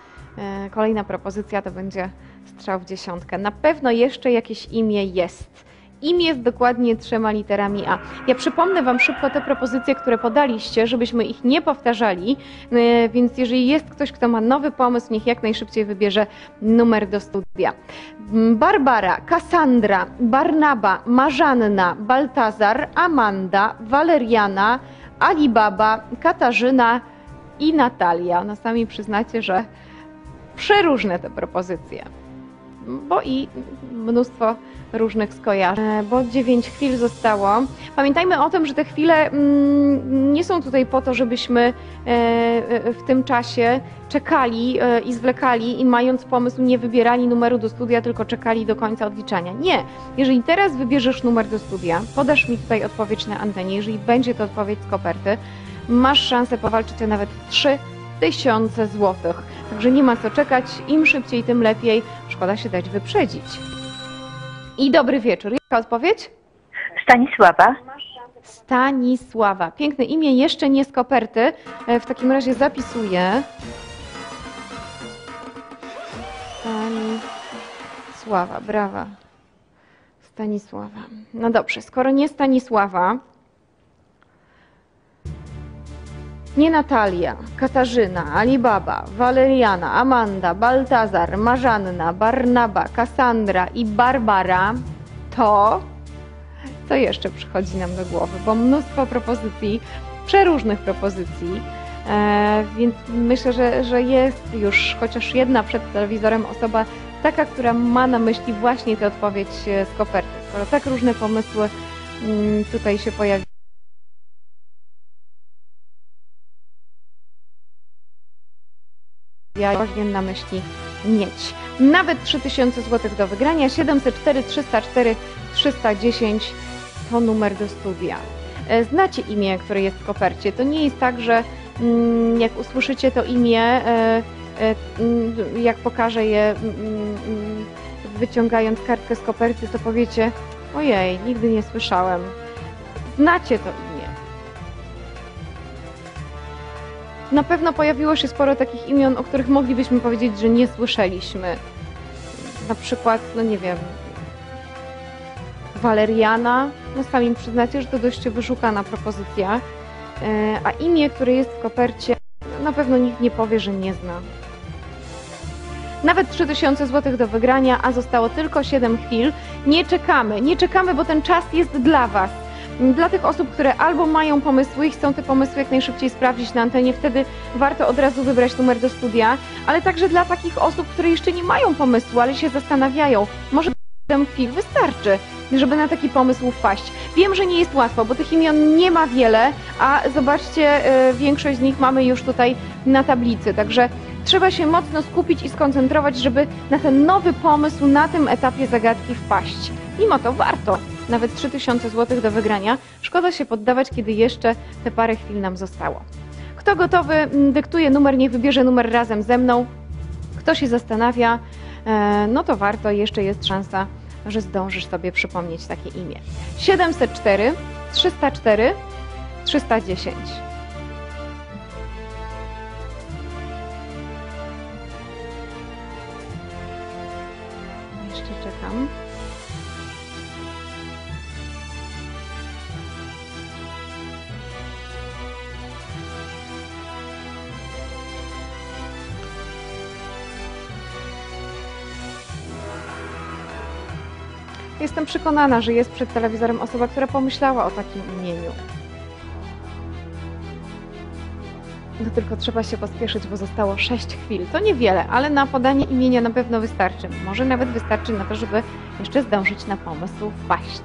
kolejna propozycja to będzie strzał w dziesiątkę. Na pewno jeszcze jakieś imię jest. Imię z dokładnie trzema literami A. Ja przypomnę Wam szybko te propozycje, które podaliście, żebyśmy ich nie powtarzali, e, więc jeżeli jest ktoś, kto ma nowy pomysł, niech jak najszybciej wybierze numer do studia. Barbara, Kassandra, Barnaba, Marzanna, Baltazar, Amanda, Waleriana, Alibaba, Katarzyna i Natalia. No sami przyznacie, że przeróżne te propozycje, bo i mnóstwo różnych skojarzeń, E, bo 9 chwil zostało. Pamiętajmy o tym, że te chwile mm, nie są tutaj po to, żebyśmy e, e, w tym czasie czekali i zwlekali i mając pomysł nie wybierali numeru do studia, tylko czekali do końca odliczania. Nie. Jeżeli teraz wybierzesz numer do studia, podasz mi tutaj odpowiedź na antenie, jeżeli będzie to odpowiedź z koperty, masz szansę powalczyć o nawet 3 tysiące złotych. Także nie ma co czekać, im szybciej, tym lepiej. Szkoda się dać wyprzedzić. I dobry wieczór. Jaka odpowiedź? Stanisława. Stanisława. Piękne imię, jeszcze nie z koperty. E, W takim razie zapisuję. Stanisława, brawa. Stanisława. No dobrze, skoro nie Stanisława, nie Natalia, Katarzyna, Alibaba, Waleriana, Amanda, Baltazar, Marzanna, Barnaba, Kassandra i Barbara, to co jeszcze przychodzi nam do głowy, bo mnóstwo propozycji, przeróżnych propozycji, e, więc myślę, że, że jest już chociaż jedna przed telewizorem osoba Taka, która ma na myśli właśnie tę odpowiedź z koperty. Skoro tak różne pomysły mm, tutaj się pojawiły. Ja powinien na myśli mieć. Nawet 3000 zł do wygrania, 704 304 310 to numer do studia. E, Znacie imię, które jest w kopercie. To nie jest tak, że mm, jak usłyszycie to imię, e, e, mm, jak pokażę je mm, wyciągając kartkę z koperty, to powiecie ojej, nigdy nie słyszałem. Znacie to imię. Na pewno pojawiło się sporo takich imion, o których moglibyśmy powiedzieć, że nie słyszeliśmy. Na przykład, no nie wiem, Waleriana. No sami przyznacie, że to dość wyszukana propozycja. E, A imię, które jest w kopercie, na pewno nikt nie powie, że nie zna. Nawet 3000 zł do wygrania, a zostało tylko 7 chwil. Nie czekamy, nie czekamy, bo ten czas jest dla Was. Dla tych osób, które albo mają pomysły i chcą te pomysły jak najszybciej sprawdzić na antenie, wtedy warto od razu wybrać numer do studia, ale także dla takich osób, które jeszcze nie mają pomysłu, ale się zastanawiają, może 7 chwil wystarczy, żeby na taki pomysł wpaść. Wiem, że nie jest łatwo, bo tych imion nie ma wiele, a zobaczcie, y, większość z nich mamy już tutaj na tablicy, także trzeba się mocno skupić i skoncentrować, żeby na ten nowy pomysł na tym etapie zagadki wpaść. Mimo to warto. Nawet 3000 zł do wygrania. Szkoda się poddawać, kiedy jeszcze te parę chwil nam zostało. Kto gotowy, m, dyktuje numer, niech wybierze numer razem ze mną. Kto się zastanawia, e, no to warto, jeszcze jest szansa, że zdążysz sobie przypomnieć takie imię. 704 304 310. Jestem przekonana, że jest przed telewizorem osoba, która pomyślała o takim imieniu. No tylko trzeba się pospieszyć, bo zostało 6 chwil. To niewiele, ale na podanie imienia na pewno wystarczy. Może nawet wystarczy na to, żeby jeszcze zdążyć na pomysł wpaść.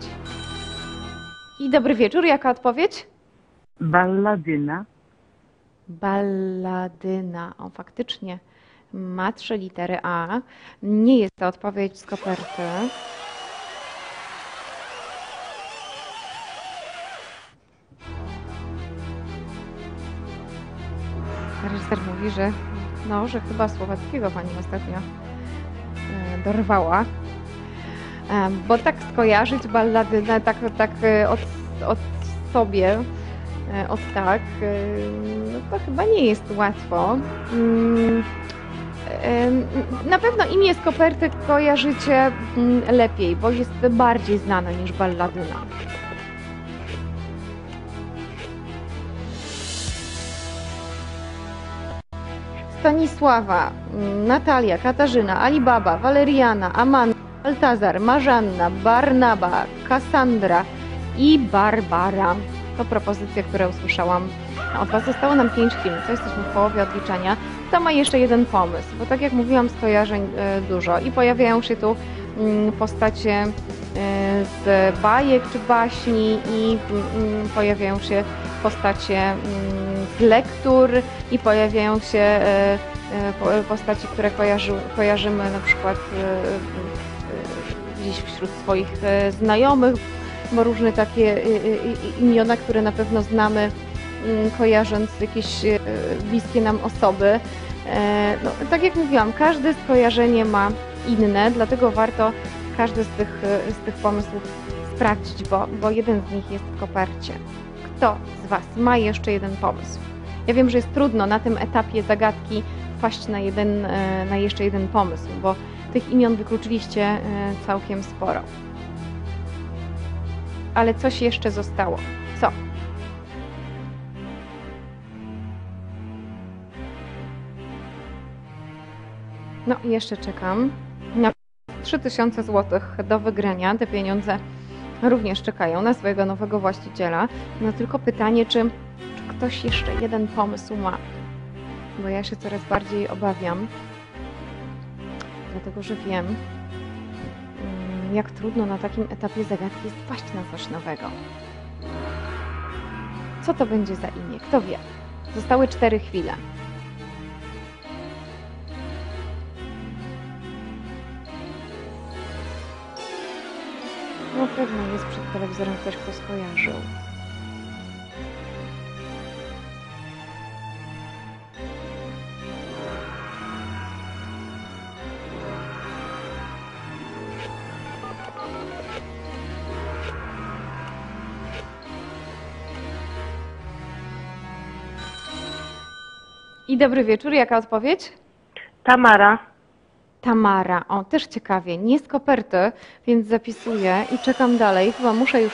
I dobry wieczór, jaka odpowiedź? Balladyna. Balladyna. O, faktycznie ma trzy litery A. Nie jest to odpowiedź z koperty. Reżyser mówi, że no, że chyba słowackiego pani ostatnio e, dorwała. E, Bo tak skojarzyć balladynę tak, tak e, od, od sobie, od tak, no to chyba nie jest łatwo. Mm, Na pewno imię z koperty kojarzycie mm, lepiej, bo jest bardziej znane niż balladyna. Stanisława, mm, Natalia, Katarzyna, Alibaba, Waleriana, Amanda, Baltazar, Marzanna, Barnaba, Kassandra i Barbara. To propozycje, które usłyszałam od Was. Zostało nam 5 chwil, to jesteśmy w połowie odliczania. To ma jeszcze jeden pomysł, bo tak jak mówiłam, skojarzeń e, dużo i pojawiają się tu mm, postacie e, z bajek czy baśni i mm, pojawiają się postacie lektur i pojawiają się e, e, po- postaci, które kojarzy, kojarzymy na przykład e, gdzieś wśród swoich znajomych, bo różne takie imiona, które na pewno znamy, mm, kojarząc jakieś bliskie nam osoby. No, tak jak mówiłam, każde skojarzenie ma inne, dlatego warto każdy z tych, z tych pomysłów sprawdzić, bo, bo jeden z nich jest w kopercie. Kto z Was ma jeszcze jeden pomysł? Ja wiem, że jest trudno na tym etapie zagadki wpaść na, jeden, e, na jeszcze jeden pomysł, bo tych imion wykluczyliście e, całkiem sporo. Ale coś jeszcze zostało. Co? No jeszcze czekam. Na 3000 zł do wygrania. Te pieniądze również czekają na swojego nowego właściciela. No tylko pytanie, czy, czy ktoś jeszcze jeden pomysł ma? Bo ja się coraz bardziej obawiam. dlatego że wiem, mm, jak trudno na takim etapie zagadki jest wpaść na coś nowego. Co to będzie za imię? Kto wie? Zostały cztery chwile. Na pewno jest przed telewizorem ktoś, kto skojarzył. I dobry wieczór, jaka odpowiedź? Tamara. Tamara. O, też ciekawie. Nie z koperty, więc zapisuję i czekam dalej. Chyba muszę już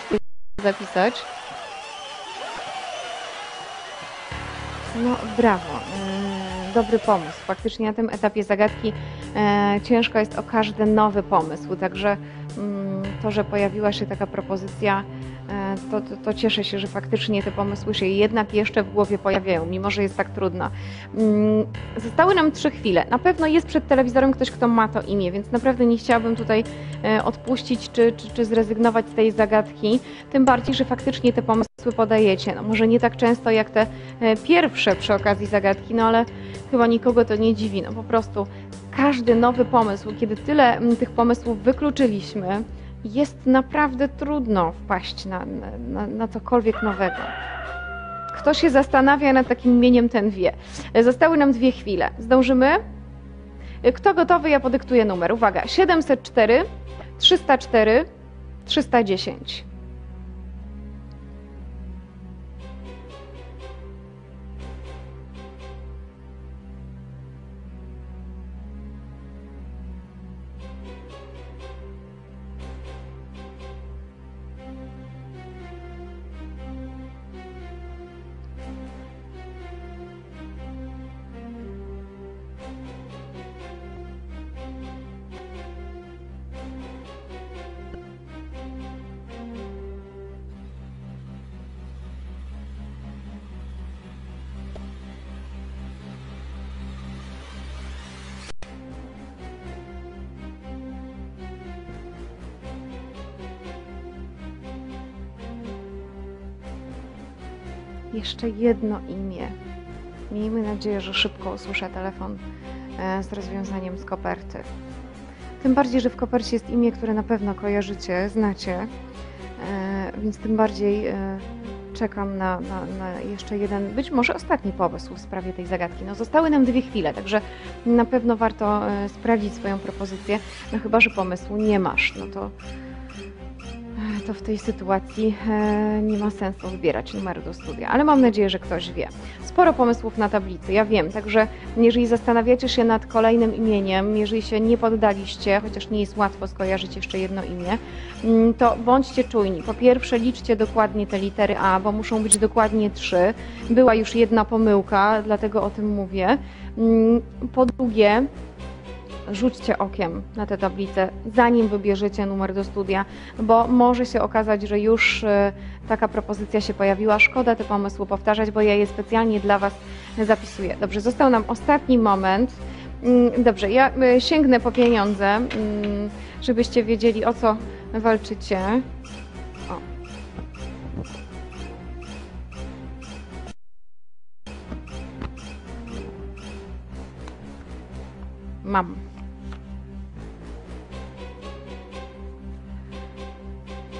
zapisać. No, brawo. Mm, Dobry pomysł. Faktycznie na tym etapie zagadki e, ciężko jest o każdy nowy pomysł. Także mm, to, że pojawiła się taka propozycja, to, to, to cieszę się, że faktycznie te pomysły się jednak jeszcze w głowie pojawiają, mimo że jest tak trudno. Mm, Zostały nam trzy chwile. Na pewno jest przed telewizorem ktoś, kto ma to imię, więc naprawdę nie chciałabym tutaj e, odpuścić czy, czy, czy zrezygnować z tej zagadki. Tym bardziej, że faktycznie te pomysły podajecie. No, może nie tak często jak te e, pierwsze przy okazji zagadki, no ale chyba nikogo to nie dziwi. No po prostu każdy nowy pomysł, kiedy tyle mm, tych pomysłów wykluczyliśmy, jest naprawdę trudno wpaść na, na, na, cokolwiek nowego. Kto się zastanawia nad takim imieniem, ten wie. Zostały nam dwie chwile. Zdążymy? Kto gotowy? Ja podyktuję numer. Uwaga. 704, 304, 310. Jeszcze jedno imię. Miejmy nadzieję, że szybko usłyszę telefon e, z rozwiązaniem z koperty. Tym bardziej, że w kopercie jest imię, które na pewno kojarzycie, znacie, e, więc tym bardziej e, czekam na, na, na jeszcze jeden, być może ostatni pomysł w sprawie tej zagadki. No, zostały nam dwie chwile, także na pewno warto sprawdzić swoją propozycję, no chyba, że pomysłu nie masz, no to to w tej sytuacji e, nie ma sensu wybierać numeru do studia, ale mam nadzieję, że ktoś wie. Sporo pomysłów na tablicy, ja wiem, także jeżeli zastanawiacie się nad kolejnym imieniem, jeżeli się nie poddaliście, chociaż nie jest łatwo skojarzyć jeszcze jedno imię, mm, to bądźcie czujni. Po pierwsze, liczcie dokładnie te litery A, bo muszą być dokładnie trzy. Była już jedna pomyłka, dlatego o tym mówię. Mm, Po drugie, rzućcie okiem na tę tablicę, zanim wybierzecie numer do studia, bo może się okazać, że już e, taka propozycja się pojawiła. Szkoda te pomysły powtarzać, bo ja je specjalnie dla Was zapisuję. Dobrze, został nam ostatni moment. Mm, Dobrze, ja e, sięgnę po pieniądze, mm, żebyście wiedzieli o co walczycie. O. Mam.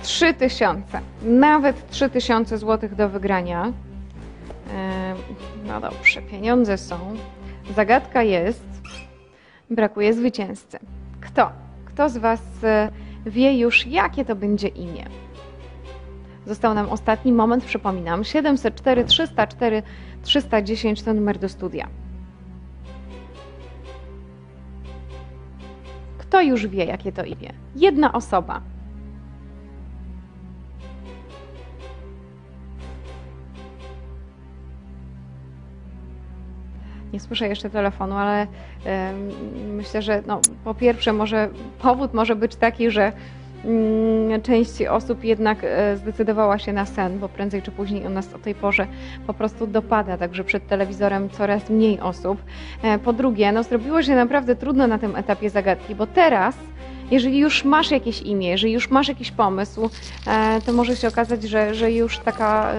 Trzy tysiące, nawet trzy tysiące złotych do wygrania. No dobrze, pieniądze są. Zagadka jest, brakuje zwycięzcy. Kto? Kto z Was e, wie już, jakie to będzie imię? Został nam ostatni moment, przypominam. 704 304 310 to numer do studia. Kto już wie, jakie to imię? Jedna osoba. Nie słyszę jeszcze telefonu, ale myślę, że no, po pierwsze może powód może być taki, że mm, część osób jednak e, zdecydowała się na sen, bo prędzej czy później on nas o tej porze po prostu dopada, także przed telewizorem coraz mniej osób. E, Po drugie, no zrobiło się naprawdę trudno na tym etapie zagadki, bo teraz jeżeli już masz jakieś imię, jeżeli już masz jakiś pomysł, e, to może się okazać, że, że już taka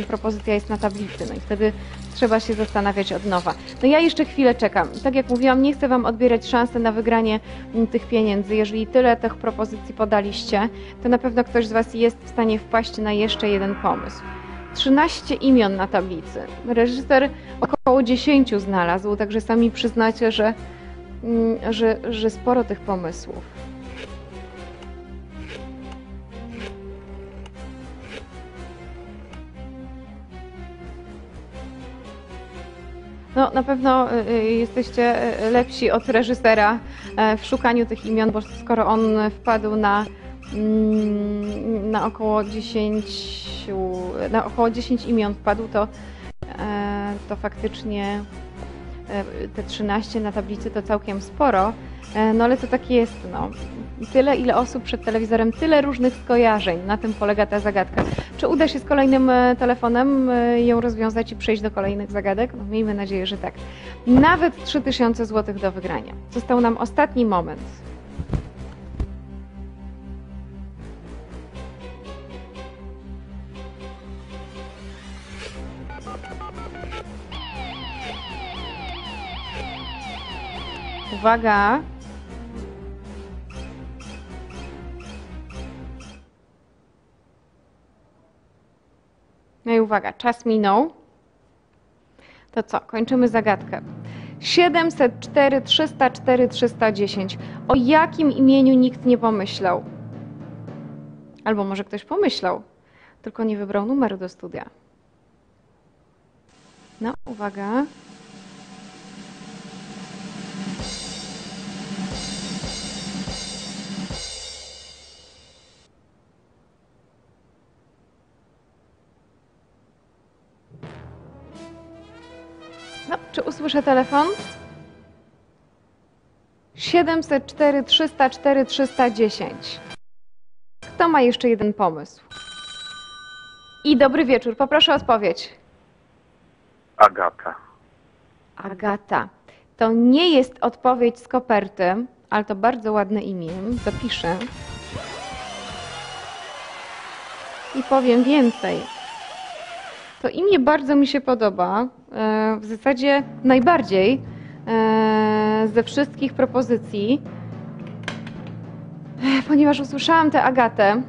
e, propozycja jest na tablicy, no i wtedy trzeba się zastanawiać od nowa. No ja jeszcze chwilę czekam. Tak jak mówiłam, nie chcę Wam odbierać szansy na wygranie m, tych pieniędzy. Jeżeli tyle tych propozycji podaliście, to na pewno ktoś z Was jest w stanie wpaść na jeszcze jeden pomysł. 13 imion na tablicy. Reżyser około 10 znalazł, także sami przyznacie, że, mm, że, że sporo tych pomysłów. No, na pewno y, y, jesteście y, lepsi od reżysera e, w szukaniu tych imion, bo skoro on wpadł na, mm, na około 10, na około 10 imion wpadł, to, e, to faktycznie te 13 na tablicy to całkiem sporo. E, No ale to tak jest, no. Tyle, ile osób przed telewizorem, tyle różnych skojarzeń. Na tym polega ta zagadka. Czy uda się z kolejnym e, telefonem e, ją rozwiązać i przejść do kolejnych zagadek? No miejmy nadzieję, że tak. Nawet 3000 zł do wygrania. Został nam ostatni moment. Uwaga. No i uwaga, czas minął. To co, kończymy zagadkę. 704 304 310. O jakim imieniu nikt nie pomyślał? Albo może ktoś pomyślał, tylko nie wybrał numeru do studia. No, uwaga. No, czy usłyszę telefon? 704 304 310. Kto ma jeszcze jeden pomysł? I dobry wieczór, poproszę o odpowiedź. Agata. Agata. To nie jest odpowiedź z koperty, ale to bardzo ładne imię. Zapiszę. I powiem więcej. To imię bardzo mi się podoba. e, W zasadzie najbardziej e, ze wszystkich propozycji, e, ponieważ usłyszałam tę Agatę.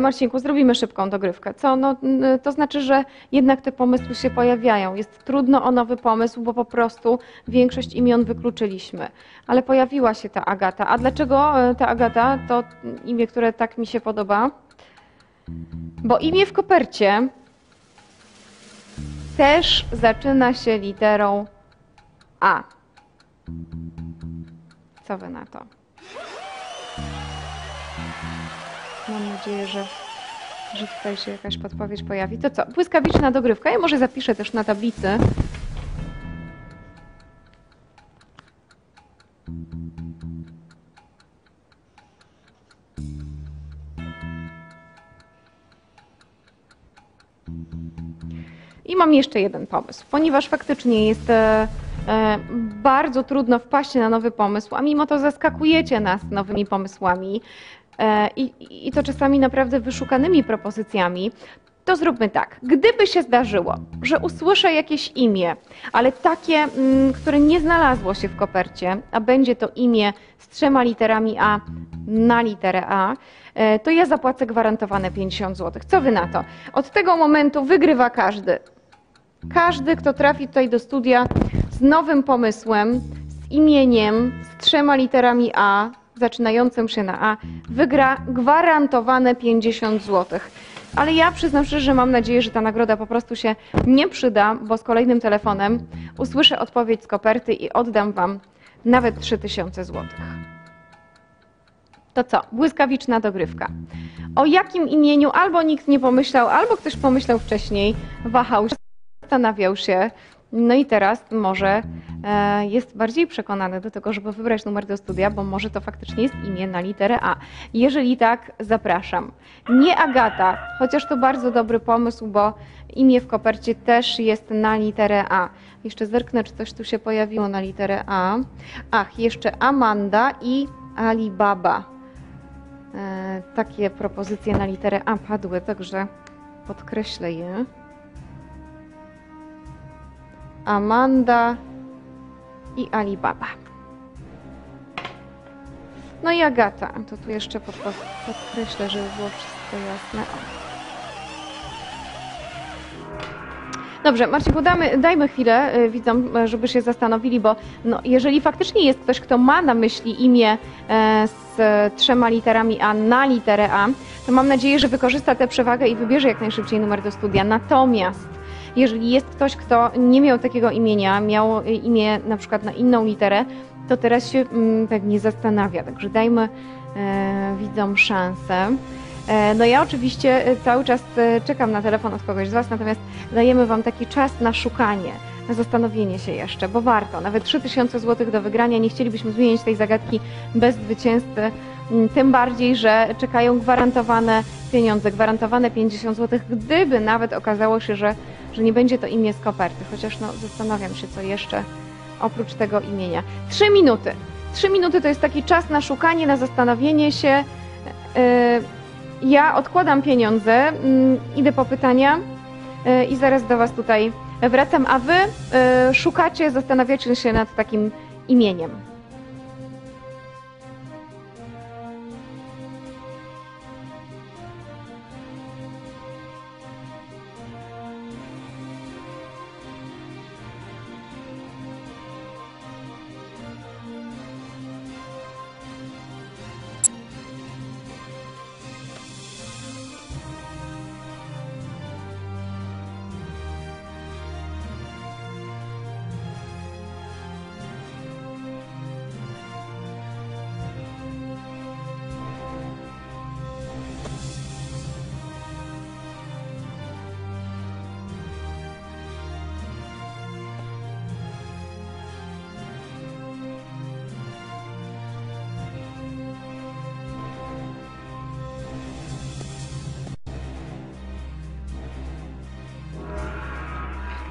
Marcinku, zrobimy szybką dogrywkę. Co? No, to znaczy, że jednak te pomysły się pojawiają. Jest trudno o nowy pomysł, bo po prostu większość imion wykluczyliśmy. Ale pojawiła się ta Agata. A dlaczego ta Agata? To imię, które tak mi się podoba. Bo imię w kopercie też zaczyna się literą A. Co wy na to? Mam nadzieję, że, że tutaj się jakaś podpowiedź pojawi. To co? Błyskawiczna dogrywka. Ja może zapiszę też na tablicy. Mam jeszcze jeden pomysł, ponieważ faktycznie jest e, e, bardzo trudno wpaść na nowy pomysł, a mimo to zaskakujecie nas nowymi pomysłami e, i, i to czasami naprawdę wyszukanymi propozycjami. To zróbmy tak. Gdyby się zdarzyło, że usłyszę jakieś imię, ale takie, mm, które nie znalazło się w kopercie, a będzie to imię z trzema literami A na literę A, to ja zapłacę gwarantowane 50 zł. Co wy na to? Od tego momentu wygrywa każdy. Każdy, kto trafi tutaj do studia z nowym pomysłem, z imieniem, z trzema literami A, zaczynającym się na A, wygra gwarantowane 50 zł. Ale ja przyznam szczerze, że mam nadzieję, że ta nagroda po prostu się nie przyda, bo z kolejnym telefonem usłyszę odpowiedź z koperty i oddam Wam nawet 3000 zł. To co? Błyskawiczna dogrywka. O jakim imieniu albo nikt nie pomyślał, albo ktoś pomyślał wcześniej, wahał się, zastanawiał się, No i teraz może e, jest bardziej przekonany do tego, żeby wybrać numer do studia, bo może to faktycznie jest imię na literę A. Jeżeli tak, zapraszam. Nie Agata, chociaż to bardzo dobry pomysł, bo imię w kopercie też jest na literę A. Jeszcze zerknę, czy coś tu się pojawiło na literę A. Ach, jeszcze Amanda i Alibaba. E, takie propozycje na literę A padły, także podkreślę je. Amanda i Alibaba. No i Agata. To tu jeszcze pod, pod, podkreślę, żeby było wszystko jasne. Dobrze, Marcin, podamy, dajmy chwilę y, widzom, żeby się zastanowili, bo no, jeżeli faktycznie jest ktoś, kto ma na myśli imię e, z trzema literami A na literę A, to mam nadzieję, że wykorzysta tę przewagę i wybierze jak najszybciej numer do studia. Natomiast jeżeli jest ktoś, kto nie miał takiego imienia, miał y, imię na przykład na inną literę, to teraz się mm, pewnie zastanawia. Także dajmy e, widzom szansę. E, No ja oczywiście e, cały czas e, czekam na telefon od kogoś z Was, natomiast dajemy Wam taki czas na szukanie, na zastanowienie się jeszcze, bo warto. Nawet 3000 zł do wygrania. Nie chcielibyśmy zmienić tej zagadki bez zwycięzcy. Mm, Tym bardziej, że czekają gwarantowane pieniądze, gwarantowane 50 zł, gdyby nawet okazało się, że, że nie będzie to imię z koperty. Chociaż no, zastanawiam się, co jeszcze oprócz tego imienia. Trzy minuty. Trzy minuty to jest taki czas na szukanie, na zastanowienie się. Yy, ja odkładam pieniądze, mm, idę po pytania y, i zaraz do Was tutaj wracam, a Wy y, szukacie, zastanawiacie się nad takim imieniem.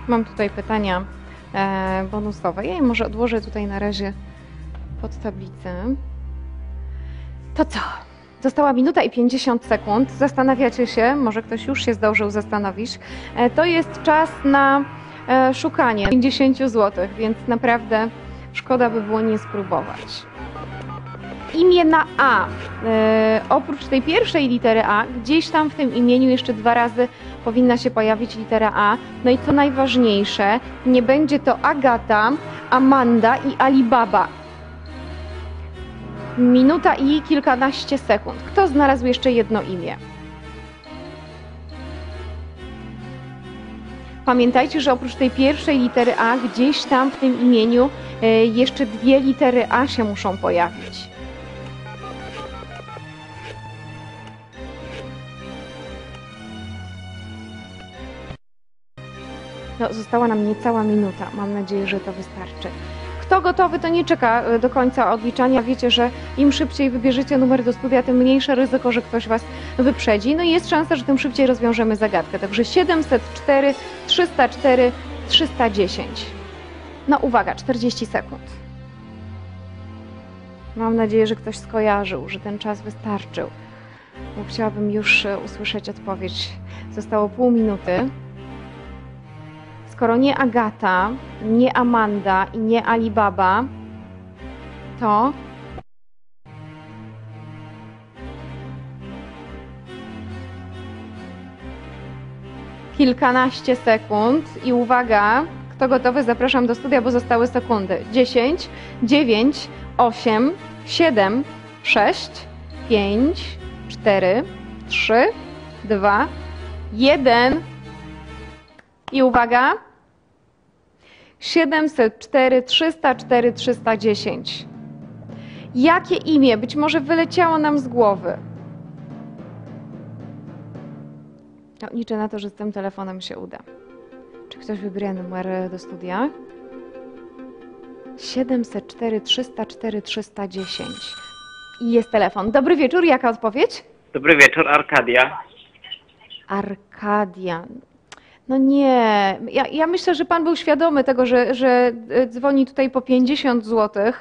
Mam tutaj pytania e, bonusowe. Ja je może odłożę tutaj na razie pod tablicę. To co? Została minuta i 50 sekund. Zastanawiacie się, może ktoś już się zdążył zastanowić. E, to jest czas na e, szukanie 50 zł, więc naprawdę szkoda by było nie spróbować. Imię na A. Oprócz tej pierwszej litery A, gdzieś tam w tym imieniu jeszcze dwa razy powinna się pojawić litera A. No i co najważniejsze, nie będzie to Agata, Amanda i Alibaba. Minuta i kilkanaście sekund. Kto znalazł jeszcze jedno imię? Pamiętajcie, że oprócz tej pierwszej litery A, gdzieś tam w tym imieniu e, jeszcze dwie litery A się muszą pojawić. No, została nam niecała minuta. Mam nadzieję, że to wystarczy. Kto gotowy, to nie czeka e, do końca odliczania. Wiecie, że im szybciej wybierzecie numer do studia, tym mniejsze ryzyko, że ktoś Was wyprzedzi. No i jest szansa, że tym szybciej rozwiążemy zagadkę. Także 704, 304, 310. No uwaga, 40 sekund. Mam nadzieję, że ktoś skojarzył, że ten czas wystarczył. Bo chciałabym już e, usłyszeć odpowiedź. Zostało pół minuty. Skoro nie Agata, nie Amanda i nie Alibaba, to kilkanaście sekund i uwaga, kto gotowy, zapraszam do studia, bo zostały sekundy. 10, 9, 8, 7, 6, 5, 4, 3, 2, 1. I uwaga. 704, 304, 310. Jakie imię być może wyleciało nam z głowy? No, liczę na to, że z tym telefonem się uda. Czy ktoś wybiera numer do studia? 704 304 310. I jest telefon. Dobry wieczór, jaka odpowiedź? Dobry wieczór, Arkadia. Arkadia. No nie, ja, ja myślę, że pan był świadomy tego, że, że e, dzwoni tutaj po 50 zł,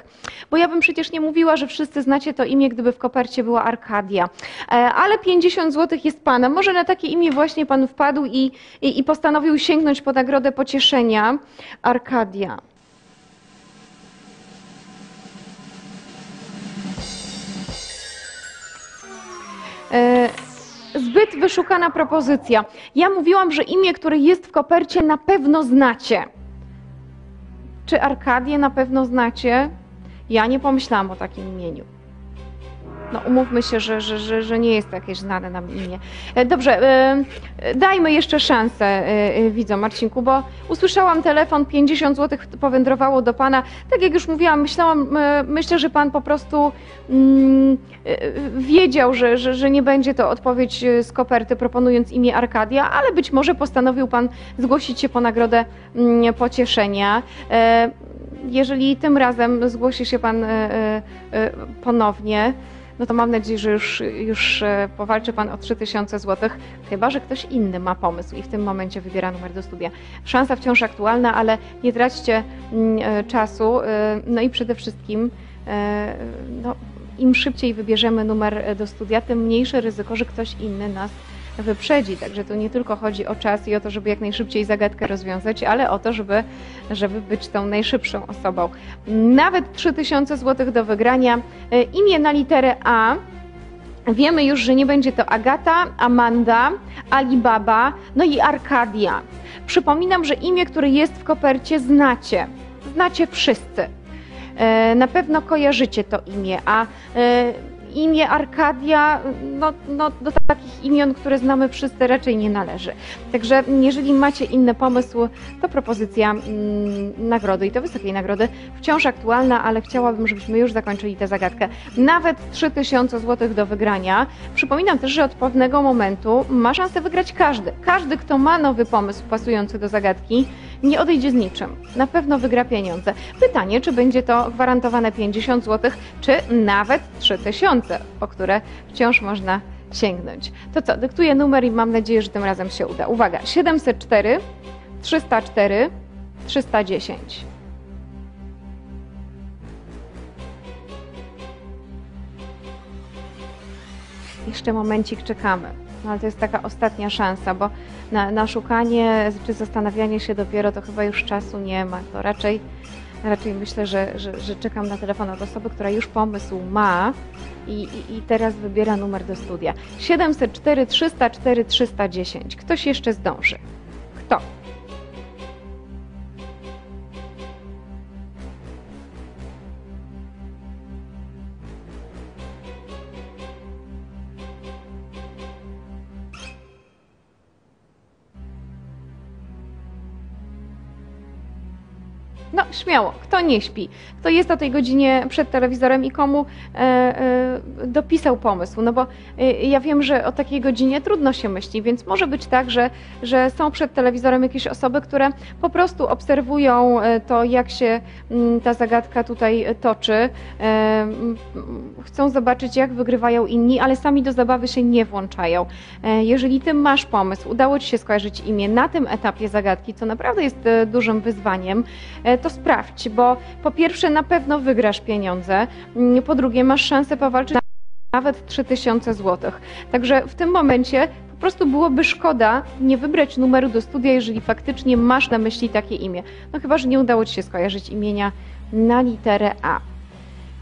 bo ja bym przecież nie mówiła, że wszyscy znacie to imię, gdyby w kopercie była Arkadia. E, Ale 50 zł jest pana. Może na takie imię właśnie pan wpadł i, i, i postanowił sięgnąć po nagrodę pocieszenia. Arkadia. E, Zbyt wyszukana propozycja. Ja mówiłam, że imię, które jest w kopercie, na pewno znacie. Czy Arkadię na pewno znacie? Ja nie pomyślałam o takim imieniu. No umówmy się, że, że, że, że nie jest jakieś znane nam imię. E, Dobrze, e, e, dajmy jeszcze szansę widzom, Marcinku, bo usłyszałam telefon, 50 zł powędrowało do Pana. Tak jak już mówiłam, myślałam, myślę, że Pan po prostu mm, wiedział, że, że, że nie będzie to odpowiedź z koperty proponując imię Arkadia, ale być może postanowił Pan zgłosić się po nagrodę mm, pocieszenia. Jeżeli tym razem zgłosi się Pan ponownie, no to mam nadzieję, że już, już e, powalczy Pan o 3000 zł, chyba że ktoś inny ma pomysł i w tym momencie wybiera numer do studia. Szansa wciąż aktualna, ale nie traćcie mm, e, czasu. e, No i przede wszystkim, no, im szybciej wybierzemy numer do studia, tym mniejsze ryzyko, że ktoś inny nas wyprzedzi. Także tu nie tylko chodzi o czas i o to, żeby jak najszybciej zagadkę rozwiązać, ale o to, żeby, żeby być tą najszybszą osobą. Nawet 3000 zł do wygrania. E, Imię na literę A. Wiemy już, że nie będzie to Agata, Amanda, Alibaba, no i Arkadia. Przypominam, że imię, które jest w kopercie, znacie. Znacie wszyscy. E, Na pewno kojarzycie to imię, a e, imię Arkadia no, no, do takich imion, które znamy wszyscy, raczej nie należy. Także jeżeli macie inny pomysł, to propozycja mm, nagrody i to wysokiej nagrody wciąż aktualna, ale chciałabym, żebyśmy już zakończyli tę zagadkę. Nawet 3000 zł do wygrania. Przypominam też, że od pewnego momentu ma szansę wygrać każdy. Każdy, kto ma nowy pomysł pasujący do zagadki, nie odejdzie z niczym. Na pewno wygra pieniądze. Pytanie, czy będzie to gwarantowane 50 zł, czy nawet 3000, po które wciąż można sięgnąć. To co, dyktuję numer i mam nadzieję, że tym razem się uda. Uwaga, 704 304 310. Jeszcze momencik czekamy. No ale to jest taka ostatnia szansa, bo na, na szukanie czy zastanawianie się dopiero to chyba już czasu nie ma. To raczej, raczej myślę, że, że, że czekam na telefon od osoby, która już pomysł ma i, i, i teraz wybiera numer do studia. 704 304 310. Ktoś jeszcze zdąży. No, śmiało, kto nie śpi, kto jest o tej godzinie przed telewizorem i komu e, e, dopisał pomysł. No bo e, ja wiem, że o takiej godzinie trudno się myśli, więc może być tak, że, że są przed telewizorem jakieś osoby, które po prostu obserwują e, to, jak się mm, ta zagadka tutaj toczy. E, mm, chcą zobaczyć, jak wygrywają inni, ale sami do zabawy się nie włączają. E, Jeżeli ty masz pomysł, udało ci się skojarzyć imię na tym etapie zagadki, co naprawdę jest dużym wyzwaniem, e, to sprawdź, bo po pierwsze na pewno wygrasz pieniądze, mm, po drugie masz szansę powalczyć na nawet 3000 zł. Także w tym momencie po prostu byłoby szkoda nie wybrać numeru do studia, jeżeli faktycznie masz na myśli takie imię. No chyba, że nie udało ci się skojarzyć imienia na literę A.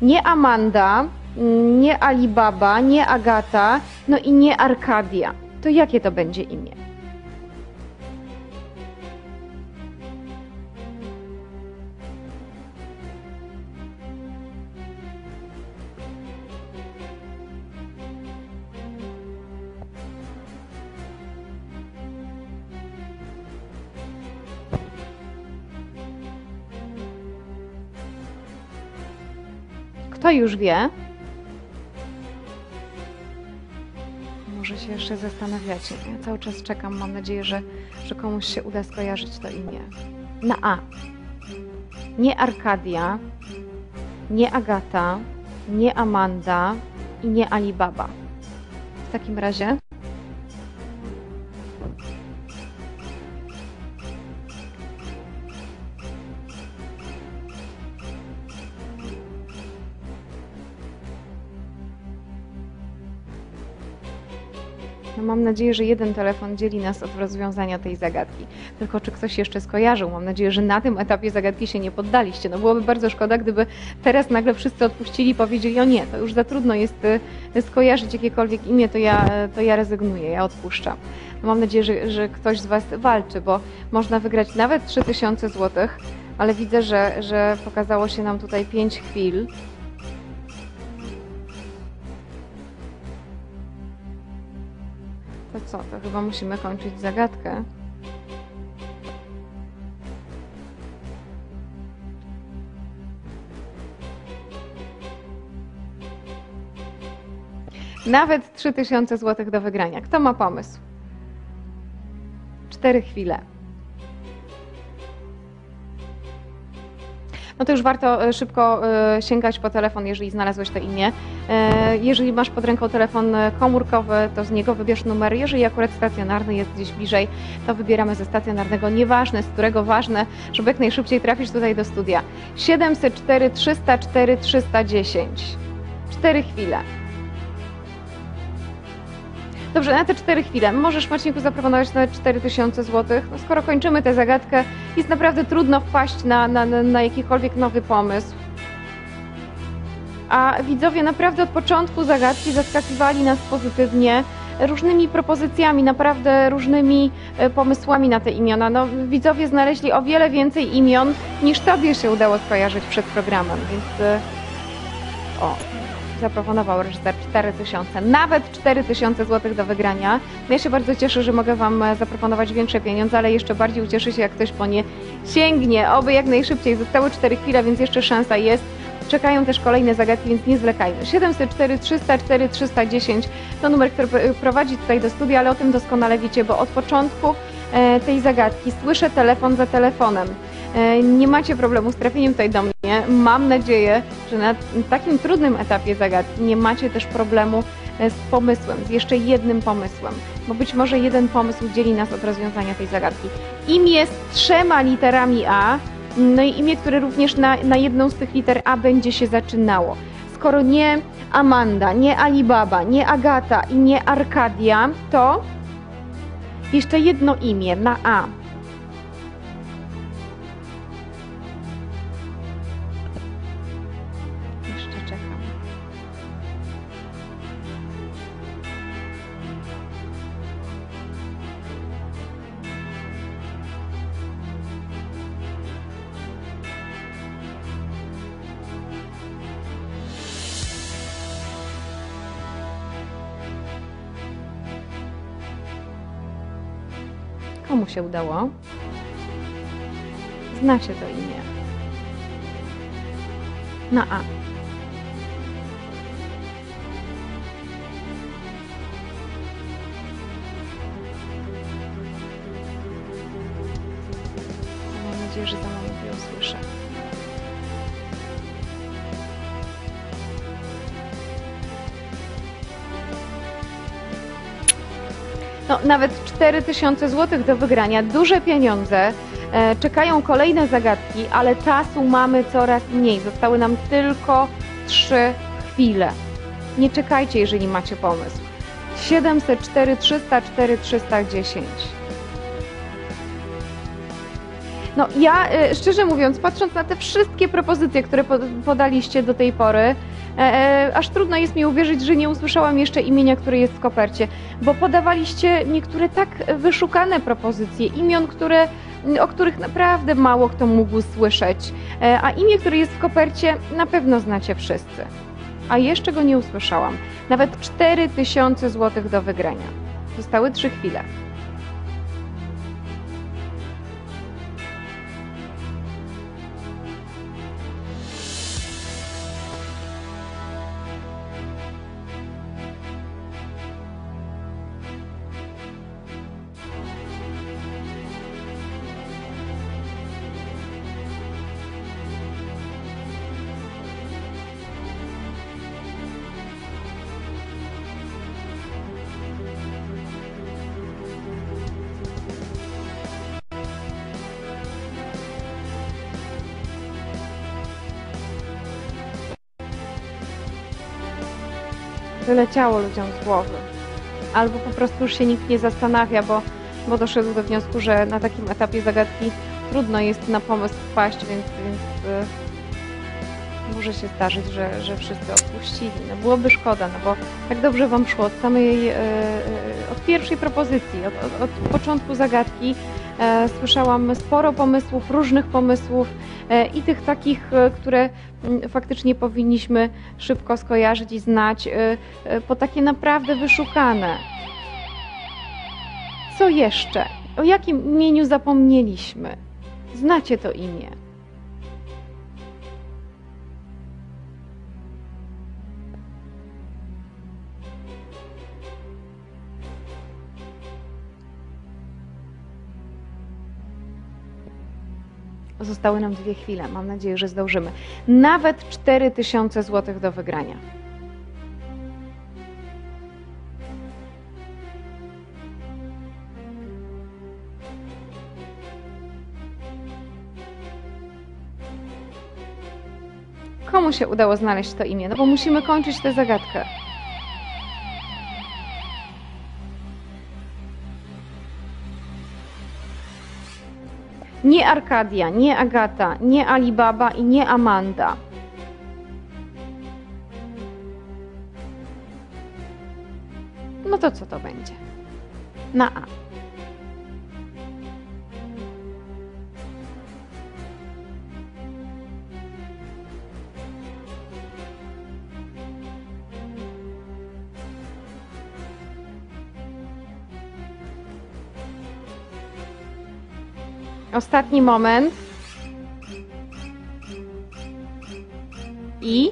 Nie Amanda, mm, nie Alibaba, nie Agata, no i nie Arkadia. To jakie to będzie imię? Kto już wie? Może się jeszcze zastanawiacie. Ja cały czas czekam. Mam nadzieję, że, że komuś się uda skojarzyć to imię. Na A. Nie Arkadia, nie Agata, nie Amanda i nie Alibaba. W takim razie mam nadzieję, że jeden telefon dzieli nas od rozwiązania tej zagadki. Tylko czy ktoś jeszcze skojarzył? Mam nadzieję, że na tym etapie zagadki się nie poddaliście. No byłoby bardzo szkoda, gdyby teraz nagle wszyscy odpuścili i powiedzieli, o nie, to już za trudno jest y, skojarzyć jakiekolwiek imię, to ja, to ja rezygnuję, ja odpuszczam. No mam nadzieję, że, że ktoś z Was walczy, bo można wygrać nawet 3000 zł, ale widzę, że, że pokazało się nam tutaj 5 chwil. Co, to chyba musimy kończyć zagadkę. Nawet 3000 zł do wygrania. Kto ma pomysł? Cztery chwile. No to już warto e, szybko e, sięgać po telefon, jeżeli znalazłeś to imię. E, Jeżeli masz pod ręką telefon komórkowy, to z niego wybierz numer. Jeżeli akurat stacjonarny jest gdzieś bliżej, to wybieramy ze stacjonarnego. Nieważne, z którego ważne, żeby jak najszybciej trafić tutaj do studia. 704 304 310. Cztery chwile. Dobrze, na te cztery chwile. Możesz Marcinku zaproponować nawet 4000 zł. No, skoro kończymy tę zagadkę, jest naprawdę trudno wpaść na, na, na jakikolwiek nowy pomysł. A widzowie naprawdę od początku zagadki zaskakiwali nas pozytywnie różnymi propozycjami, naprawdę różnymi e, pomysłami na te imiona. No, widzowie znaleźli o wiele więcej imion niż tobie się udało skojarzyć przed programem, więc e, o, zaproponował reżyser 4000, nawet 4000 zł do wygrania. Ja się bardzo cieszę, że mogę Wam e, zaproponować większe pieniądze, ale jeszcze bardziej ucieszę się, jak ktoś po nie sięgnie. Oby jak najszybciej. Zostały 4 chwile, więc jeszcze szansa jest. Czekają też kolejne zagadki, więc nie zwlekajmy. 704 304 310 to numer, który prowadzi tutaj do studia, ale o tym doskonale wiecie, bo od początku e, tej zagadki słyszę telefon za telefonem. E, Nie macie problemu z trafieniem tutaj do mnie. Mam nadzieję, że na takim trudnym etapie zagadki nie macie też problemu e, z pomysłem, z jeszcze jednym pomysłem, bo być może jeden pomysł dzieli nas od rozwiązania tej zagadki. Imię z trzema literami A, no i imię, które również na, na jedną z tych liter A będzie się zaczynało. Skoro nie Amanda, nie Alibaba, nie Agata i nie Arkadia, to jeszcze jedno imię na A. się udało? Znacie to imię. Na A. Mam nadzieję, że moment je usłyszę. No, nawet 4000 zł do wygrania, duże pieniądze. E, czekają kolejne zagadki, ale czasu mamy coraz mniej. Zostały nam tylko 3 chwile. Nie czekajcie, jeżeli macie pomysł. 704 304 310. No ja e, szczerze mówiąc, patrząc na te wszystkie propozycje, które po- podaliście do tej pory, e, e, aż trudno jest mi uwierzyć, że nie usłyszałam jeszcze imienia, które jest w kopercie, bo podawaliście niektóre tak wyszukane propozycje, imion, które, o których naprawdę mało kto mógł słyszeć, e, a imię, które jest w kopercie, na pewno znacie wszyscy. A jeszcze go nie usłyszałam. Nawet 4000 zł do wygrania. Zostały 3 chwile. Wyleciało ludziom z głowy. Albo po prostu już się nikt nie zastanawia, bo, bo doszedł do wniosku, że na takim etapie zagadki trudno jest na pomysł wpaść, więc, więc y, może się zdarzyć, że, że wszyscy odpuścili. No byłoby szkoda, no bo tak dobrze Wam szło od samej, y, y, od pierwszej propozycji, od, od, od początku zagadki. E, słyszałam sporo pomysłów, różnych pomysłów e, i tych takich, e, które mm, faktycznie powinniśmy szybko skojarzyć i znać, e, e, po takie naprawdę wyszukane. Co jeszcze? O jakim imieniu zapomnieliśmy? Znacie to imię. Zostały nam dwie chwile. Mam nadzieję, że zdążymy. Nawet 4000 zł do wygrania. Komu się udało znaleźć to imię? No bo musimy kończyć tę zagadkę. Nie Arkadia, nie Agata, nie Alibaba i nie Amanda. No to co to będzie? Na A. Ostatni moment. I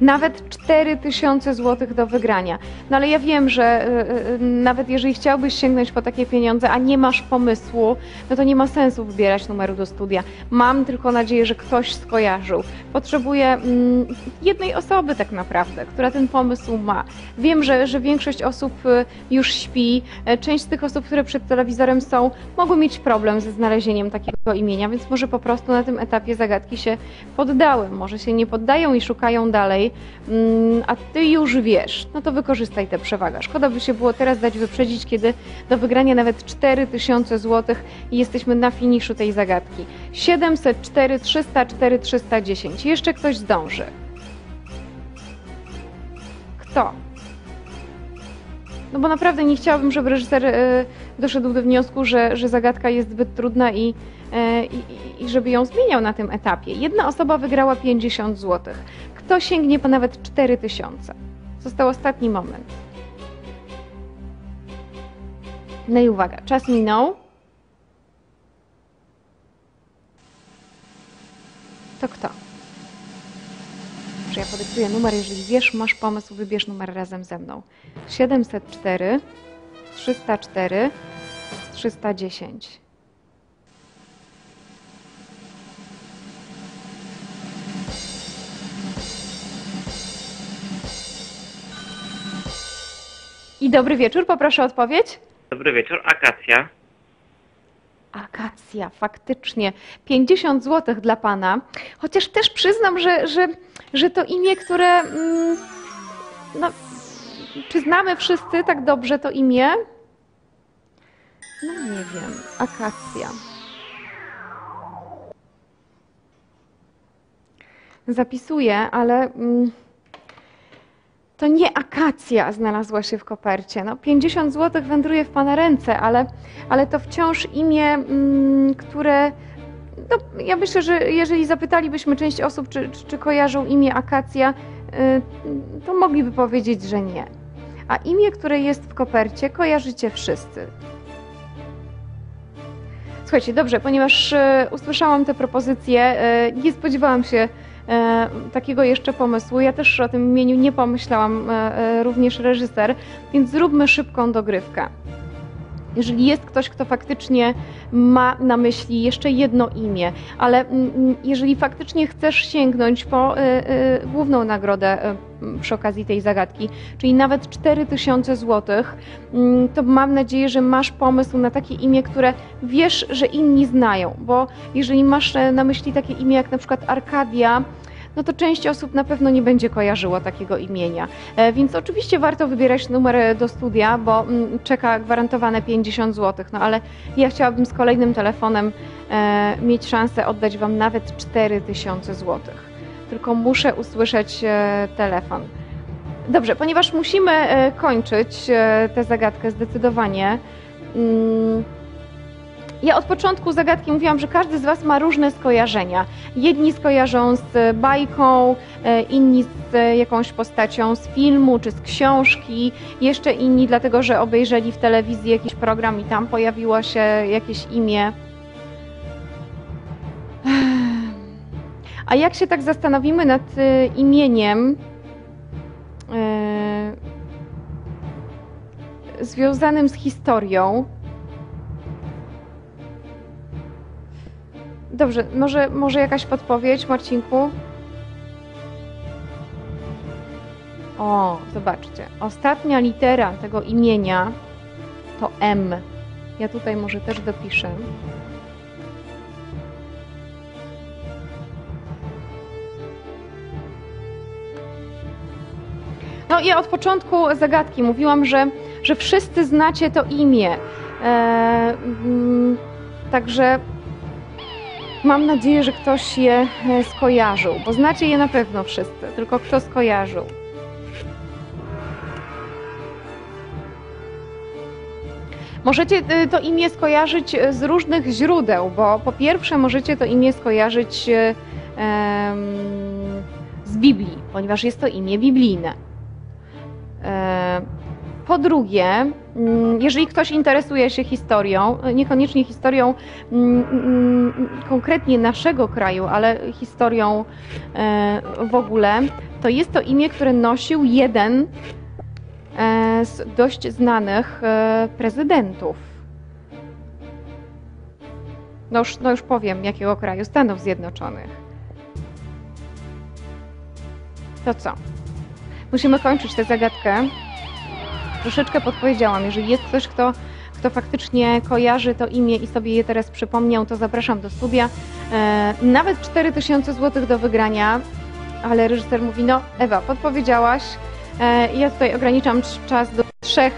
nawet 4000 zł do wygrania. No ale ja wiem, że y, y, nawet jeżeli chciałbyś sięgnąć po takie pieniądze, a nie masz pomysłu, no to nie ma sensu wybierać numeru do studia. Mam tylko nadzieję, że ktoś skojarzył. Potrzebuję mm, jednej osoby tak naprawdę, która ten pomysł ma. Wiem, że, że większość osób y, już śpi. E, Część z tych osób, które przed telewizorem są, mogły mieć problem ze znalezieniem takiego imienia, więc może po prostu na tym etapie zagadki się poddały. Może się nie poddają i szukają dalej, Mm, a ty już wiesz, no to wykorzystaj tę przewagę. Szkoda by się było teraz dać wyprzedzić, kiedy do wygrania nawet 4000 zł i jesteśmy na finiszu tej zagadki. 704, 304, 310. Jeszcze ktoś zdąży. Kto? No bo naprawdę nie chciałabym, żeby reżyser y, doszedł do wniosku, że, że zagadka jest zbyt trudna i, y, i, i żeby ją zmieniał na tym etapie. Jedna osoba wygrała 50 zł. Kto sięgnie po nawet 4000? Został ostatni moment. No i uwaga, czas minął. To kto? Że ja podyktuję numer, jeżeli wiesz, masz pomysł, wybierz numer razem ze mną. 704, 304, 310. I dobry wieczór, poproszę o odpowiedź. Dobry wieczór, Akacja. Akacja, faktycznie. 50 zł dla pana. Chociaż też przyznam, że, że, że to imię, które. Mm, no, czy znamy wszyscy tak dobrze to imię? No nie wiem. Akacja. Zapisuję, ale. Mm, to nie akacja znalazła się w kopercie. No, 50 zł wędruje w Pana ręce, ale, ale to wciąż imię, mm, które. No, ja myślę, że jeżeli zapytalibyśmy część osób, czy, czy, kojarzą imię akacja, y, to mogliby powiedzieć, że nie. A imię, które jest w kopercie, kojarzycie wszyscy. Słuchajcie, dobrze, ponieważ y, usłyszałam te propozycje, y, nie spodziewałam się takiego jeszcze pomysłu. Ja też o tym imieniu nie pomyślałam, e, e, również reżyser, więc zróbmy szybką dogrywkę. Jeżeli jest ktoś, kto faktycznie ma na myśli jeszcze jedno imię, ale mm, jeżeli faktycznie chcesz sięgnąć po y, y, główną nagrodę y, przy okazji tej zagadki, czyli nawet 4000 zł, mm, to mam nadzieję, że masz pomysł na takie imię, które wiesz, że inni znają, bo jeżeli masz e, na myśli takie imię jak na przykład Arkadia, no to część osób na pewno nie będzie kojarzyło takiego imienia. E, Więc oczywiście warto wybierać numer e, do studia, bo mm, czeka gwarantowane 50 zł. No ale ja chciałabym z kolejnym telefonem e, mieć szansę oddać Wam nawet 4000 zł. Tylko muszę usłyszeć telefon. Dobrze, ponieważ musimy kończyć tę zagadkę zdecydowanie. Ja od początku zagadki mówiłam, że każdy z Was ma różne skojarzenia. Jedni skojarzą z e, bajką, e, inni z e, jakąś postacią z filmu czy z książki, jeszcze inni dlatego, że obejrzeli w telewizji jakiś program i tam pojawiło się jakieś imię. A jak się tak zastanowimy nad imieniem związanym z historią, Dobrze, może, może jakaś podpowiedź, Marcinku? O, zobaczcie. Ostatnia litera tego imienia to M. Ja tutaj może też dopiszę. No ja od początku zagadki mówiłam, że, że wszyscy znacie to imię. E, mm, także Mam nadzieję, że ktoś je e, skojarzył, bo znacie je na pewno wszyscy, tylko kto skojarzył. Możecie e, to imię skojarzyć e, z różnych źródeł, bo po pierwsze możecie to imię skojarzyć z Biblii, ponieważ jest to imię biblijne. E, Po drugie, mm, jeżeli ktoś interesuje się historią, niekoniecznie historią mm, mm, konkretnie naszego kraju, ale historią e, w ogóle, to jest to imię, które nosił jeden e, z dość znanych e, prezydentów. No już, no już powiem, jakiego kraju, Stanów Zjednoczonych. To co? Musimy kończyć tę zagadkę troszeczkę podpowiedziałam. Jeżeli jest ktoś, kto, kto faktycznie kojarzy to imię i sobie je teraz przypomniał, to zapraszam do studia. E, nawet 4000 zł do wygrania, ale reżyser mówi, no Ewa, podpowiedziałaś, e, ja tutaj ograniczam cz- czas do 3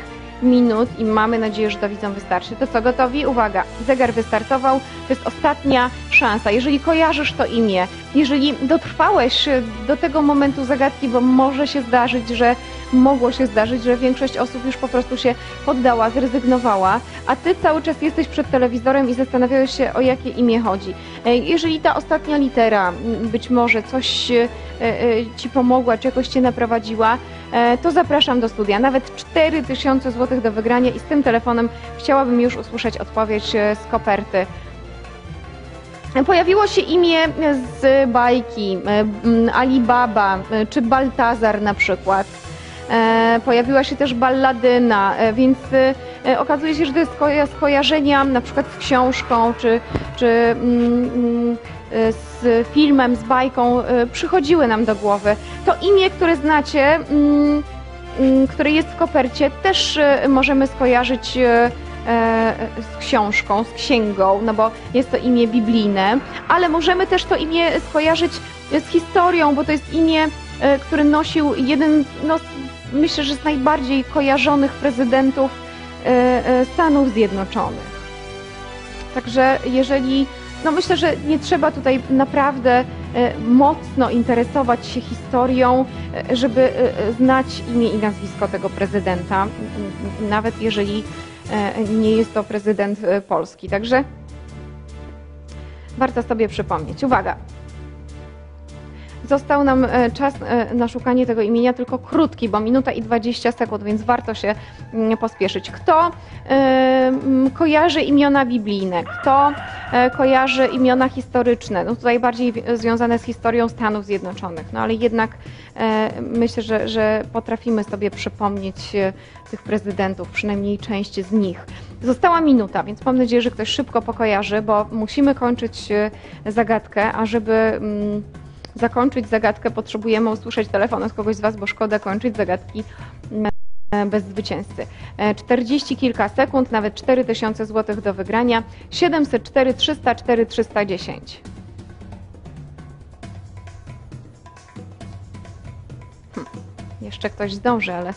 minut i mamy nadzieję, że to widzom wystarczy. To co, gotowi? Uwaga, zegar wystartował, to jest ostatnia szansa. Jeżeli kojarzysz to imię, jeżeli dotrwałeś e, do tego momentu zagadki, bo może się zdarzyć, że mogło się zdarzyć, że większość osób już po prostu się poddała, zrezygnowała, a ty cały czas jesteś przed telewizorem i zastanawiałeś się, o jakie imię chodzi. E, Jeżeli ta ostatnia litera być może coś e, e, ci pomogła, czy jakoś cię naprowadziła, e, to zapraszam do studia. Nawet 4000 zł do wygrania i z tym telefonem chciałabym już usłyszeć odpowiedź z koperty. Pojawiło się imię z bajki, e, Alibaba e, czy Baltazar na przykład. E, Pojawiła się też balladyna, więc okazuje się, że koja- skojarzenia na przykład z książką czy, czy mm, mm, z filmem, z bajką przychodziły nam do głowy. To imię, które znacie, mm, które jest w kopercie, też możemy skojarzyć z książką, z księgą, no bo jest to imię biblijne, ale możemy też to imię skojarzyć z historią, bo to jest imię, e, które nosił jeden, no, myślę, że z najbardziej kojarzonych prezydentów e, e, Stanów Zjednoczonych. Także jeżeli, no myślę, że nie trzeba tutaj naprawdę e, mocno interesować się historią, e, żeby e, znać imię i nazwisko tego prezydenta, nawet jeżeli e, nie jest to prezydent e, Polski. Także warto sobie przypomnieć. Uwaga! Został nam e, czas e, na szukanie tego imienia tylko krótki, bo minuta i 20 sekund, więc warto się mm, pospieszyć. Kto e, kojarzy imiona biblijne? Kto kojarzy imiona historyczne? No tutaj bardziej wi- związane z historią Stanów Zjednoczonych, no ale jednak myślę, że, że potrafimy sobie przypomnieć tych prezydentów, przynajmniej część z nich. Została minuta, więc mam nadzieję, że ktoś szybko pokojarzy, bo musimy kończyć zagadkę, a żeby mm, zakończyć zagadkę, potrzebujemy usłyszeć telefon od kogoś z Was, bo szkoda kończyć zagadki e, bez zwycięzcy. E, 40 kilka sekund, nawet 4000 zł do wygrania. 704 304 310. jeszcze ktoś zdąży, ale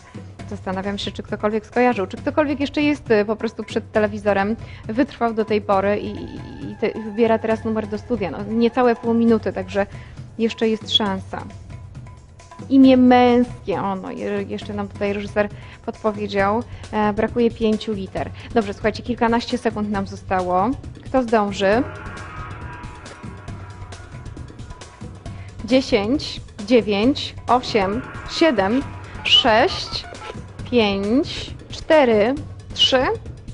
zastanawiam się, czy ktokolwiek skojarzył, czy ktokolwiek jeszcze jest y, po prostu przed telewizorem, wytrwał do tej pory i, i, i wybiera teraz numer do studia. No, niecałe pół minuty, także jeszcze jest szansa. Imię męskie, ono, je- jeszcze nam tutaj reżyser podpowiedział, e, brakuje pięciu liter. Dobrze, słuchajcie, kilkanaście sekund nam zostało. Kto zdąży? 10, 9, 8, 7, 6, 5, 4, 3,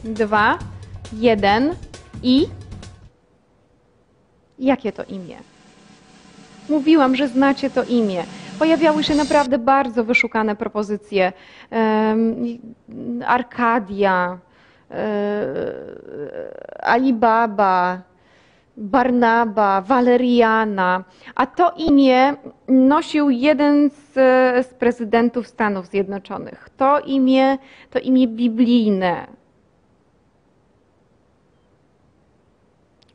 2, 1 i. Jakie to imię? Mówiłam, że znacie to imię. Pojawiały się naprawdę bardzo wyszukane propozycje. Arkadia, e, Alibaba, Barnaba, Waleriana, a to imię nosił jeden z, z prezydentów Stanów Zjednoczonych. To imię, to imię biblijne.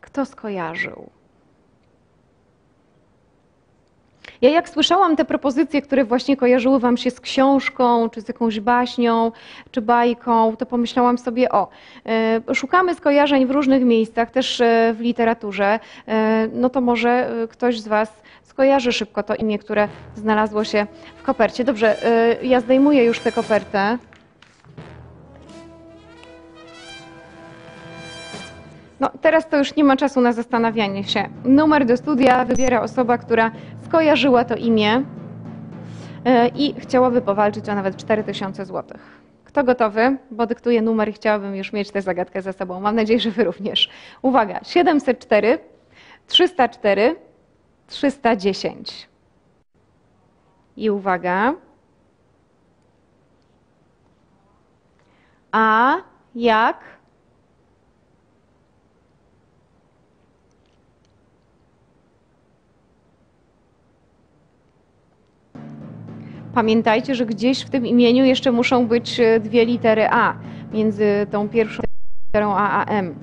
Kto skojarzył? Ja jak słyszałam te propozycje, które właśnie kojarzyły Wam się z książką, czy z jakąś baśnią, czy bajką, to pomyślałam sobie, o, e, szukamy skojarzeń w różnych miejscach, też e, w literaturze, e, no to może ktoś z Was skojarzy szybko to imię, które znalazło się w kopercie. Dobrze, ja zdejmuję już tę kopertę. No, teraz to już nie ma czasu na zastanawianie się. Numer do studia wybiera osoba, która skojarzyła to imię e, i chciałaby powalczyć o nawet 4000 zł. Kto gotowy? Bo dyktuję numer i chciałabym już mieć tę zagadkę za sobą. Mam nadzieję, że Wy również. Uwaga, 704, 304, 310. I uwaga. A jak Pamiętajcie, że gdzieś w tym imieniu jeszcze muszą być e, dwie litery A między tą pierwszą literą A a M.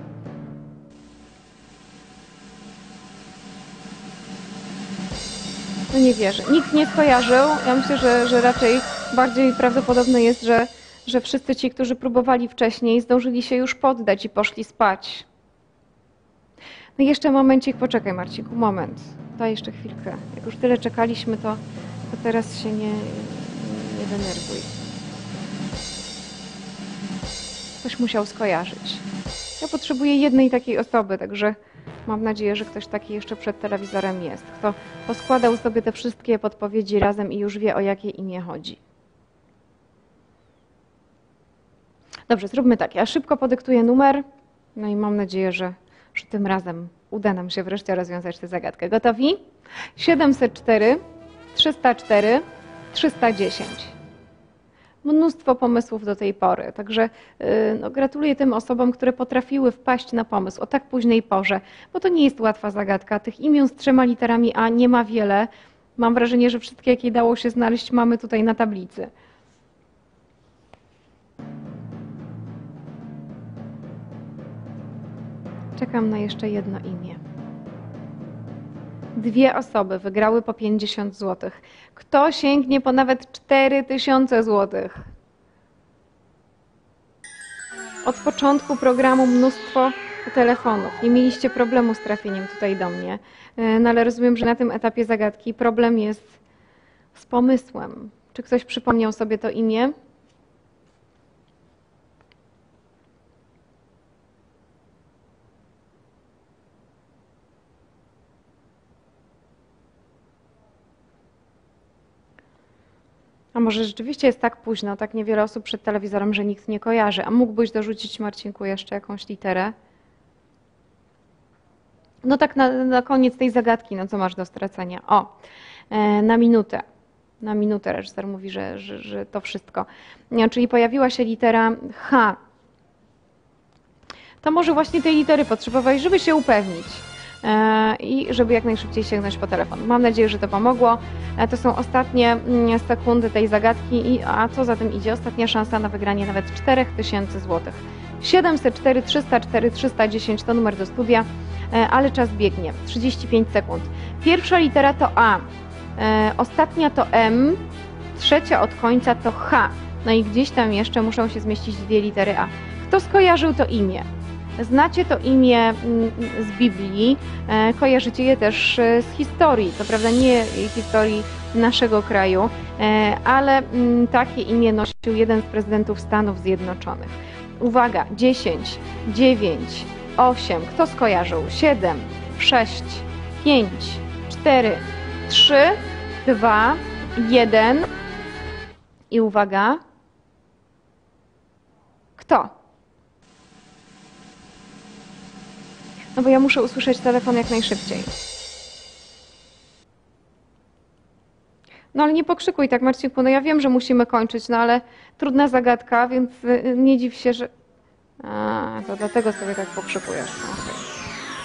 No nie wierzę. Nikt nie skojarzył. Ja myślę, że, że raczej bardziej prawdopodobne jest, że, że wszyscy ci, którzy próbowali wcześniej, zdążyli się już poddać i poszli spać. No jeszcze momencik, poczekaj Marciku, moment. Daj jeszcze chwilkę. Jak już tyle czekaliśmy, to, to teraz się nie, nie denerwuj. Ktoś musiał skojarzyć. Ja potrzebuję jednej takiej osoby, także mam nadzieję, że ktoś taki jeszcze przed telewizorem jest. Kto poskładał sobie te wszystkie podpowiedzi razem i już wie, o jakie imię chodzi. Dobrze, zróbmy tak. Ja szybko podyktuję numer, no i mam nadzieję, że, że tym razem uda nam się wreszcie rozwiązać tę zagadkę. Gotowi? 704, 304, 310. Mnóstwo pomysłów do tej pory, także yy, no, gratuluję tym osobom, które potrafiły wpaść na pomysł o tak późnej porze, bo to nie jest łatwa zagadka. Tych imion z trzema literami A nie ma wiele. Mam wrażenie, że wszystkie, jakie dało się znaleźć, mamy tutaj na tablicy. Czekam na jeszcze jedno imię. Dwie osoby wygrały po 50 zł. Kto sięgnie po nawet 4000 zł? Od początku programu mnóstwo telefonów. Nie mieliście problemu z trafieniem tutaj do mnie. E, No ale rozumiem, że na tym etapie zagadki problem jest z pomysłem. Czy ktoś przypomniał sobie to imię? A może rzeczywiście jest tak późno, tak niewiele osób przed telewizorem, że nikt nie kojarzy. A mógłbyś dorzucić, Marcinku, jeszcze jakąś literę? No tak na, na koniec tej zagadki, no co masz do stracenia? O, e, na minutę. Na minutę reżyser mówi, że, że, że to wszystko. E, Czyli pojawiła się litera H. To może właśnie tej litery potrzebowałeś, żeby się upewnić i żeby jak najszybciej sięgnąć po telefon. Mam nadzieję, że to pomogło. E, To są ostatnie mm, sekundy tej zagadki, i, a co za tym idzie? Ostatnia szansa na wygranie nawet 4000 zł. 704 304 310 to numer do studia, e, ale czas biegnie. 35 sekund. Pierwsza litera to A, e, ostatnia to M, trzecia od końca to H. No i gdzieś tam jeszcze muszą się zmieścić dwie litery A. Kto skojarzył to imię? Znacie to imię mm, z Biblii, e, kojarzycie je też e, z historii, to prawda nie historii naszego kraju, e, ale mm, takie imię nosił jeden z prezydentów Stanów Zjednoczonych. Uwaga, 10, 9, 8, kto skojarzył? 7, 6, 5, 4, 3, 2, 1 i uwaga, kto? No bo ja muszę usłyszeć telefon jak najszybciej. No ale nie pokrzykuj tak, Marcinku. No ja wiem, że musimy kończyć, no ale trudna zagadka, więc y, nie dziw się, że... A, to dlatego sobie tak pokrzykujesz. No, okej.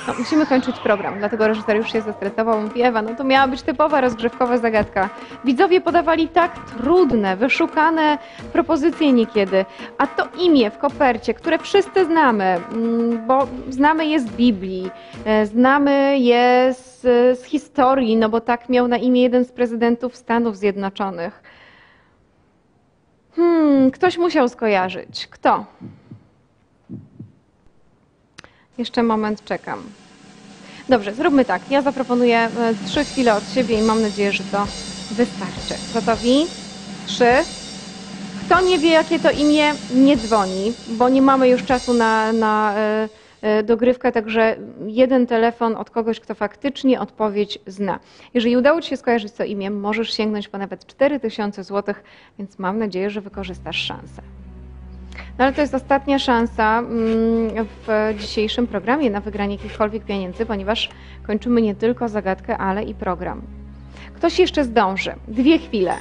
No, musimy kończyć program, dlatego reżyser już się zestresował. Mówi, Ewa, no to miała być typowa rozgrzewkowa zagadka. Widzowie podawali tak trudne, wyszukane propozycje niekiedy, a to imię w kopercie, które wszyscy znamy, mm, bo znamy je z Biblii, e, znamy je z, z historii, no bo tak miał na imię jeden z prezydentów Stanów Zjednoczonych. Hmm, ktoś musiał skojarzyć. Kto? Jeszcze moment, czekam. Dobrze, zróbmy tak. Ja zaproponuję e, trzy chwile od siebie i mam nadzieję, że to wystarczy. Gotowi? Trzy. Kto nie wie, jakie to imię, nie dzwoni, bo nie mamy już czasu na, na e, e, dogrywkę, także jeden telefon od kogoś, kto faktycznie odpowiedź zna. Jeżeli udało Ci się skojarzyć to imię, możesz sięgnąć po nawet 4000 zł, więc mam nadzieję, że wykorzystasz szansę. No ale to jest ostatnia szansa mm, w dzisiejszym programie na wygranie jakichkolwiek pieniędzy, ponieważ kończymy nie tylko zagadkę, ale i program. Ktoś jeszcze zdąży. Dwie chwile.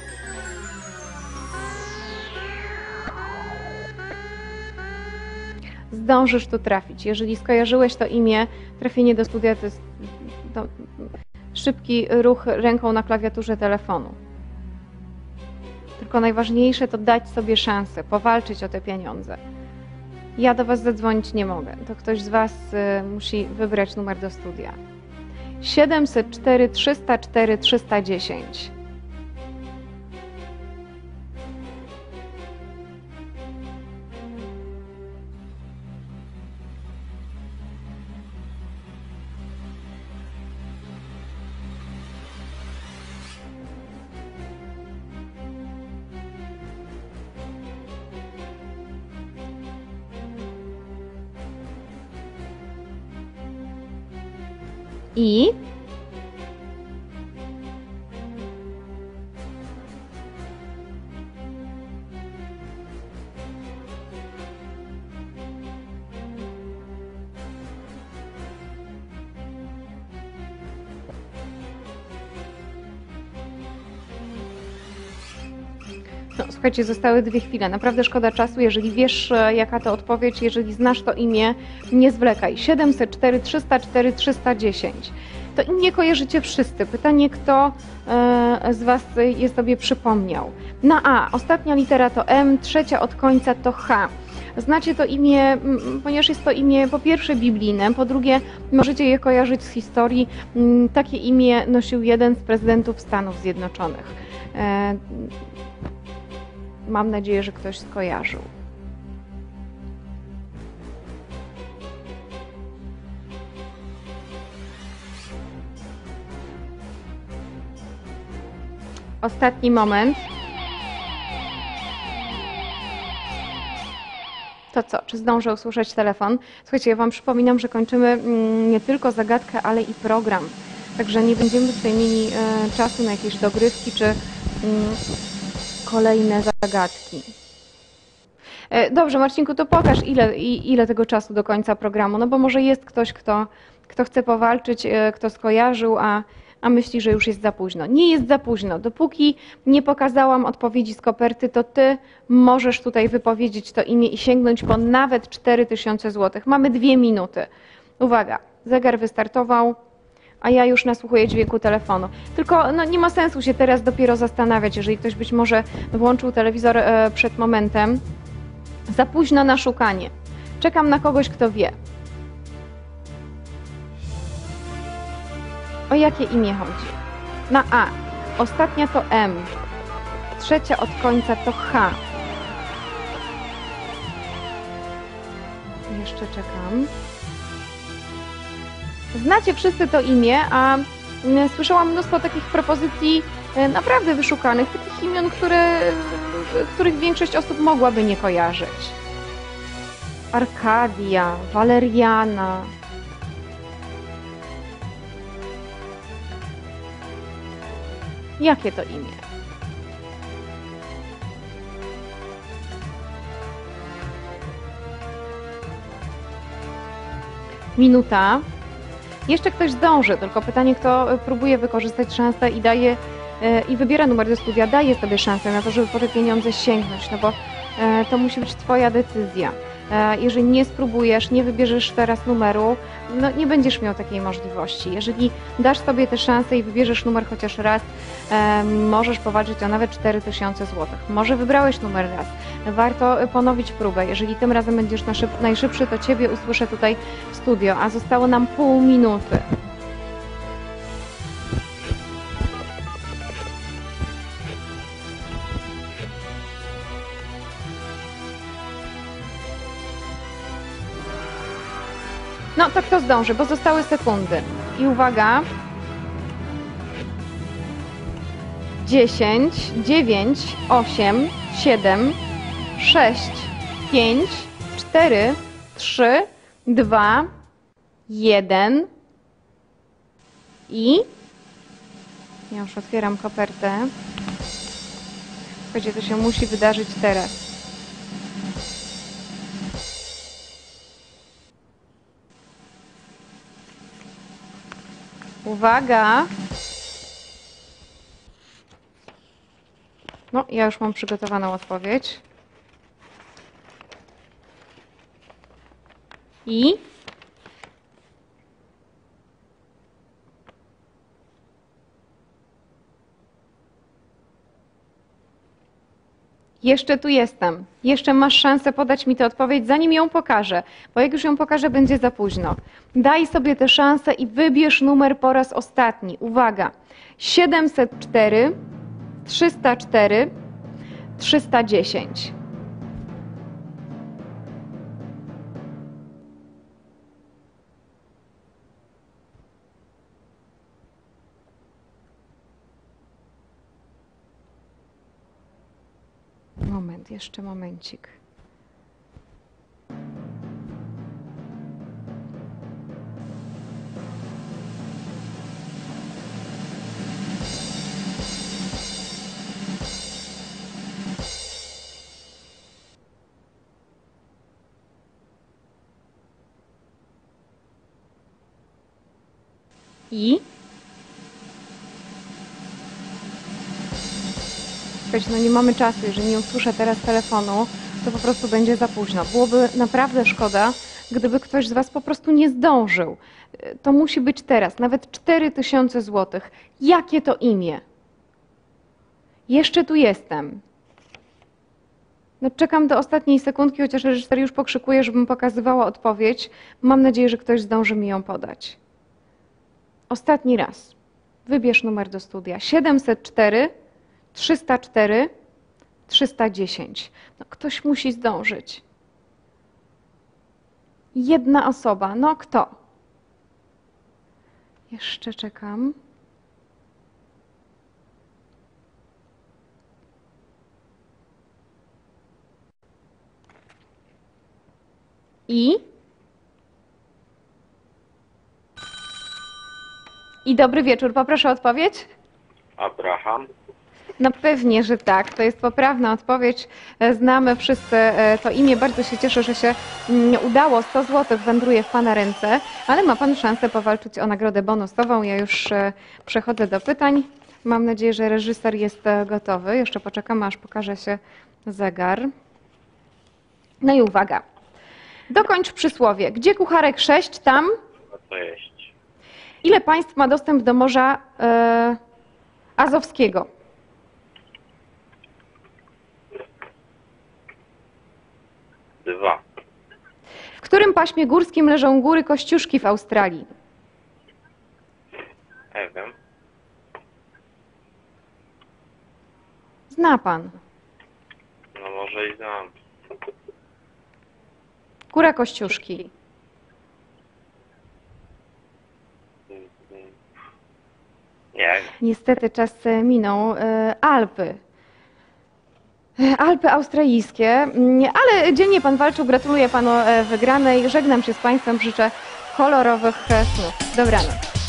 Zdążysz tu trafić. Jeżeli skojarzyłeś to imię, trafienie do studia to jest to szybki ruch ręką na klawiaturze telefonu. Tylko najważniejsze to dać sobie szansę, powalczyć o te pieniądze. Ja do Was zadzwonić nie mogę. To ktoś z Was y, musi wybrać numer do studia. 704 304 310. I słuchajcie, zostały dwie chwile. Naprawdę szkoda czasu. Jeżeli wiesz, e, jaka to odpowiedź, jeżeli znasz to imię, nie zwlekaj. 704 304 310. To imię kojarzycie wszyscy. Pytanie, kto e, z Was je sobie przypomniał. Na A, ostatnia litera to M, trzecia od końca to H. Znacie to imię, ponieważ jest to imię po pierwsze biblijne, po drugie możecie je kojarzyć z historii. Mm, Takie imię nosił jeden z prezydentów Stanów Zjednoczonych. E, Mam nadzieję, że ktoś skojarzył. Ostatni moment. To co, czy zdążę usłyszeć telefon? Słuchajcie, ja Wam przypominam, że kończymy mm, nie tylko zagadkę, ale i program. Także nie będziemy tutaj mieli e, czasu na jakieś dogrywki czy mm, kolejne zagadki. E, Dobrze, Marcinku, to pokaż, ile, ile tego czasu do końca programu, no bo może jest ktoś, kto, kto chce powalczyć, e, kto skojarzył, a, a myśli, że już jest za późno. Nie jest za późno. Dopóki nie pokazałam odpowiedzi z koperty, to ty możesz tutaj wypowiedzieć to imię i sięgnąć po nawet 4000 zł. Mamy dwie minuty. Uwaga, zegar wystartował a ja już nasłuchuję dźwięku telefonu. Tylko no, nie ma sensu się teraz dopiero zastanawiać, jeżeli ktoś być może włączył telewizor e, przed momentem. Za późno na szukanie. Czekam na kogoś, kto wie. O jakie imię chodzi? Na A. Ostatnia to M. trzecia od końca to H. Jeszcze czekam. Znacie wszyscy to imię, a słyszałam mnóstwo takich propozycji e, naprawdę wyszukanych, takich imion, które, e, których większość osób mogłaby nie kojarzyć. Arkadia, Waleriana. Jakie to imię? Minuta. Jeszcze ktoś zdąży, tylko pytanie, kto e, próbuje wykorzystać szansę i daje e, i wybiera numer do studia, daje sobie szansę na to, żeby po te pieniądze sięgnąć, no bo e, to musi być Twoja decyzja. E, Jeżeli nie spróbujesz, nie wybierzesz teraz numeru, no nie będziesz miał takiej możliwości. Jeżeli dasz sobie tę szansę i wybierzesz numer chociaż raz, e, możesz powalczyć o nawet 4000 zł. Może wybrałeś numer raz. Warto ponowić próbę. Jeżeli tym razem będziesz na szyb- najszybszy, to Ciebie usłyszę tutaj w studio, a zostało nam pół minuty. No to kto zdąży, bo zostały sekundy. I uwaga. 10, 9, 8, 7, 6, 5, 4, 3, 2, 1 i ja już otwieram kopertę. Słuchajcie, to się musi wydarzyć teraz. Uwaga! No, ja już mam przygotowaną odpowiedź. I Jeszcze tu jestem. Jeszcze masz szansę podać mi tę odpowiedź, zanim ją pokażę, bo jak już ją pokażę, będzie za późno. Daj sobie tę szansę i wybierz numer po raz ostatni. Uwaga: 704, 304, 310. Moment, jeszcze momencik. I? No nie mamy czasu. Jeżeli nie usłyszę teraz telefonu, to po prostu będzie za późno. Byłoby naprawdę szkoda, gdyby ktoś z Was po prostu nie zdążył. To musi być teraz, nawet 4000 zł. Jakie to imię? Jeszcze tu jestem. No czekam do ostatniej sekundki, chociaż reżyser już pokrzykuje, żebym pokazywała odpowiedź. Mam nadzieję, że ktoś zdąży mi ją podać. Ostatni raz. Wybierz numer do studia. 704 304 310. No, ktoś musi zdążyć. Jedna osoba. No kto? Jeszcze czekam. I? I dobry wieczór. Poproszę o odpowiedź. Abraham. No pewnie, że tak. To jest poprawna odpowiedź. E, Znamy wszyscy e, to imię. Bardzo się cieszę, że się mm, udało. 100 zł wędruje w Pana ręce, ale ma Pan szansę powalczyć o nagrodę bonusową. Ja już e, przechodzę do pytań. Mam nadzieję, że reżyser jest gotowy. Jeszcze poczekamy, aż pokaże się zegar. No i uwaga. Dokończ przysłowie. Gdzie kucharek 6, tam No ile państw ma dostęp do Morza e, Azowskiego? Dwa. W którym paśmie górskim leżą góry Kościuszki w Australii? Nie wiem. Zna pan. No może i znam. Kura Kościuszki. Nie. Niestety czas minął. E, Alpy. Alpy australijskie, Mm, ale dzielnie pan walczył. Gratuluję panu e, wygranej. Żegnam się z państwem. Życzę kolorowych e, snów. Dobranoc.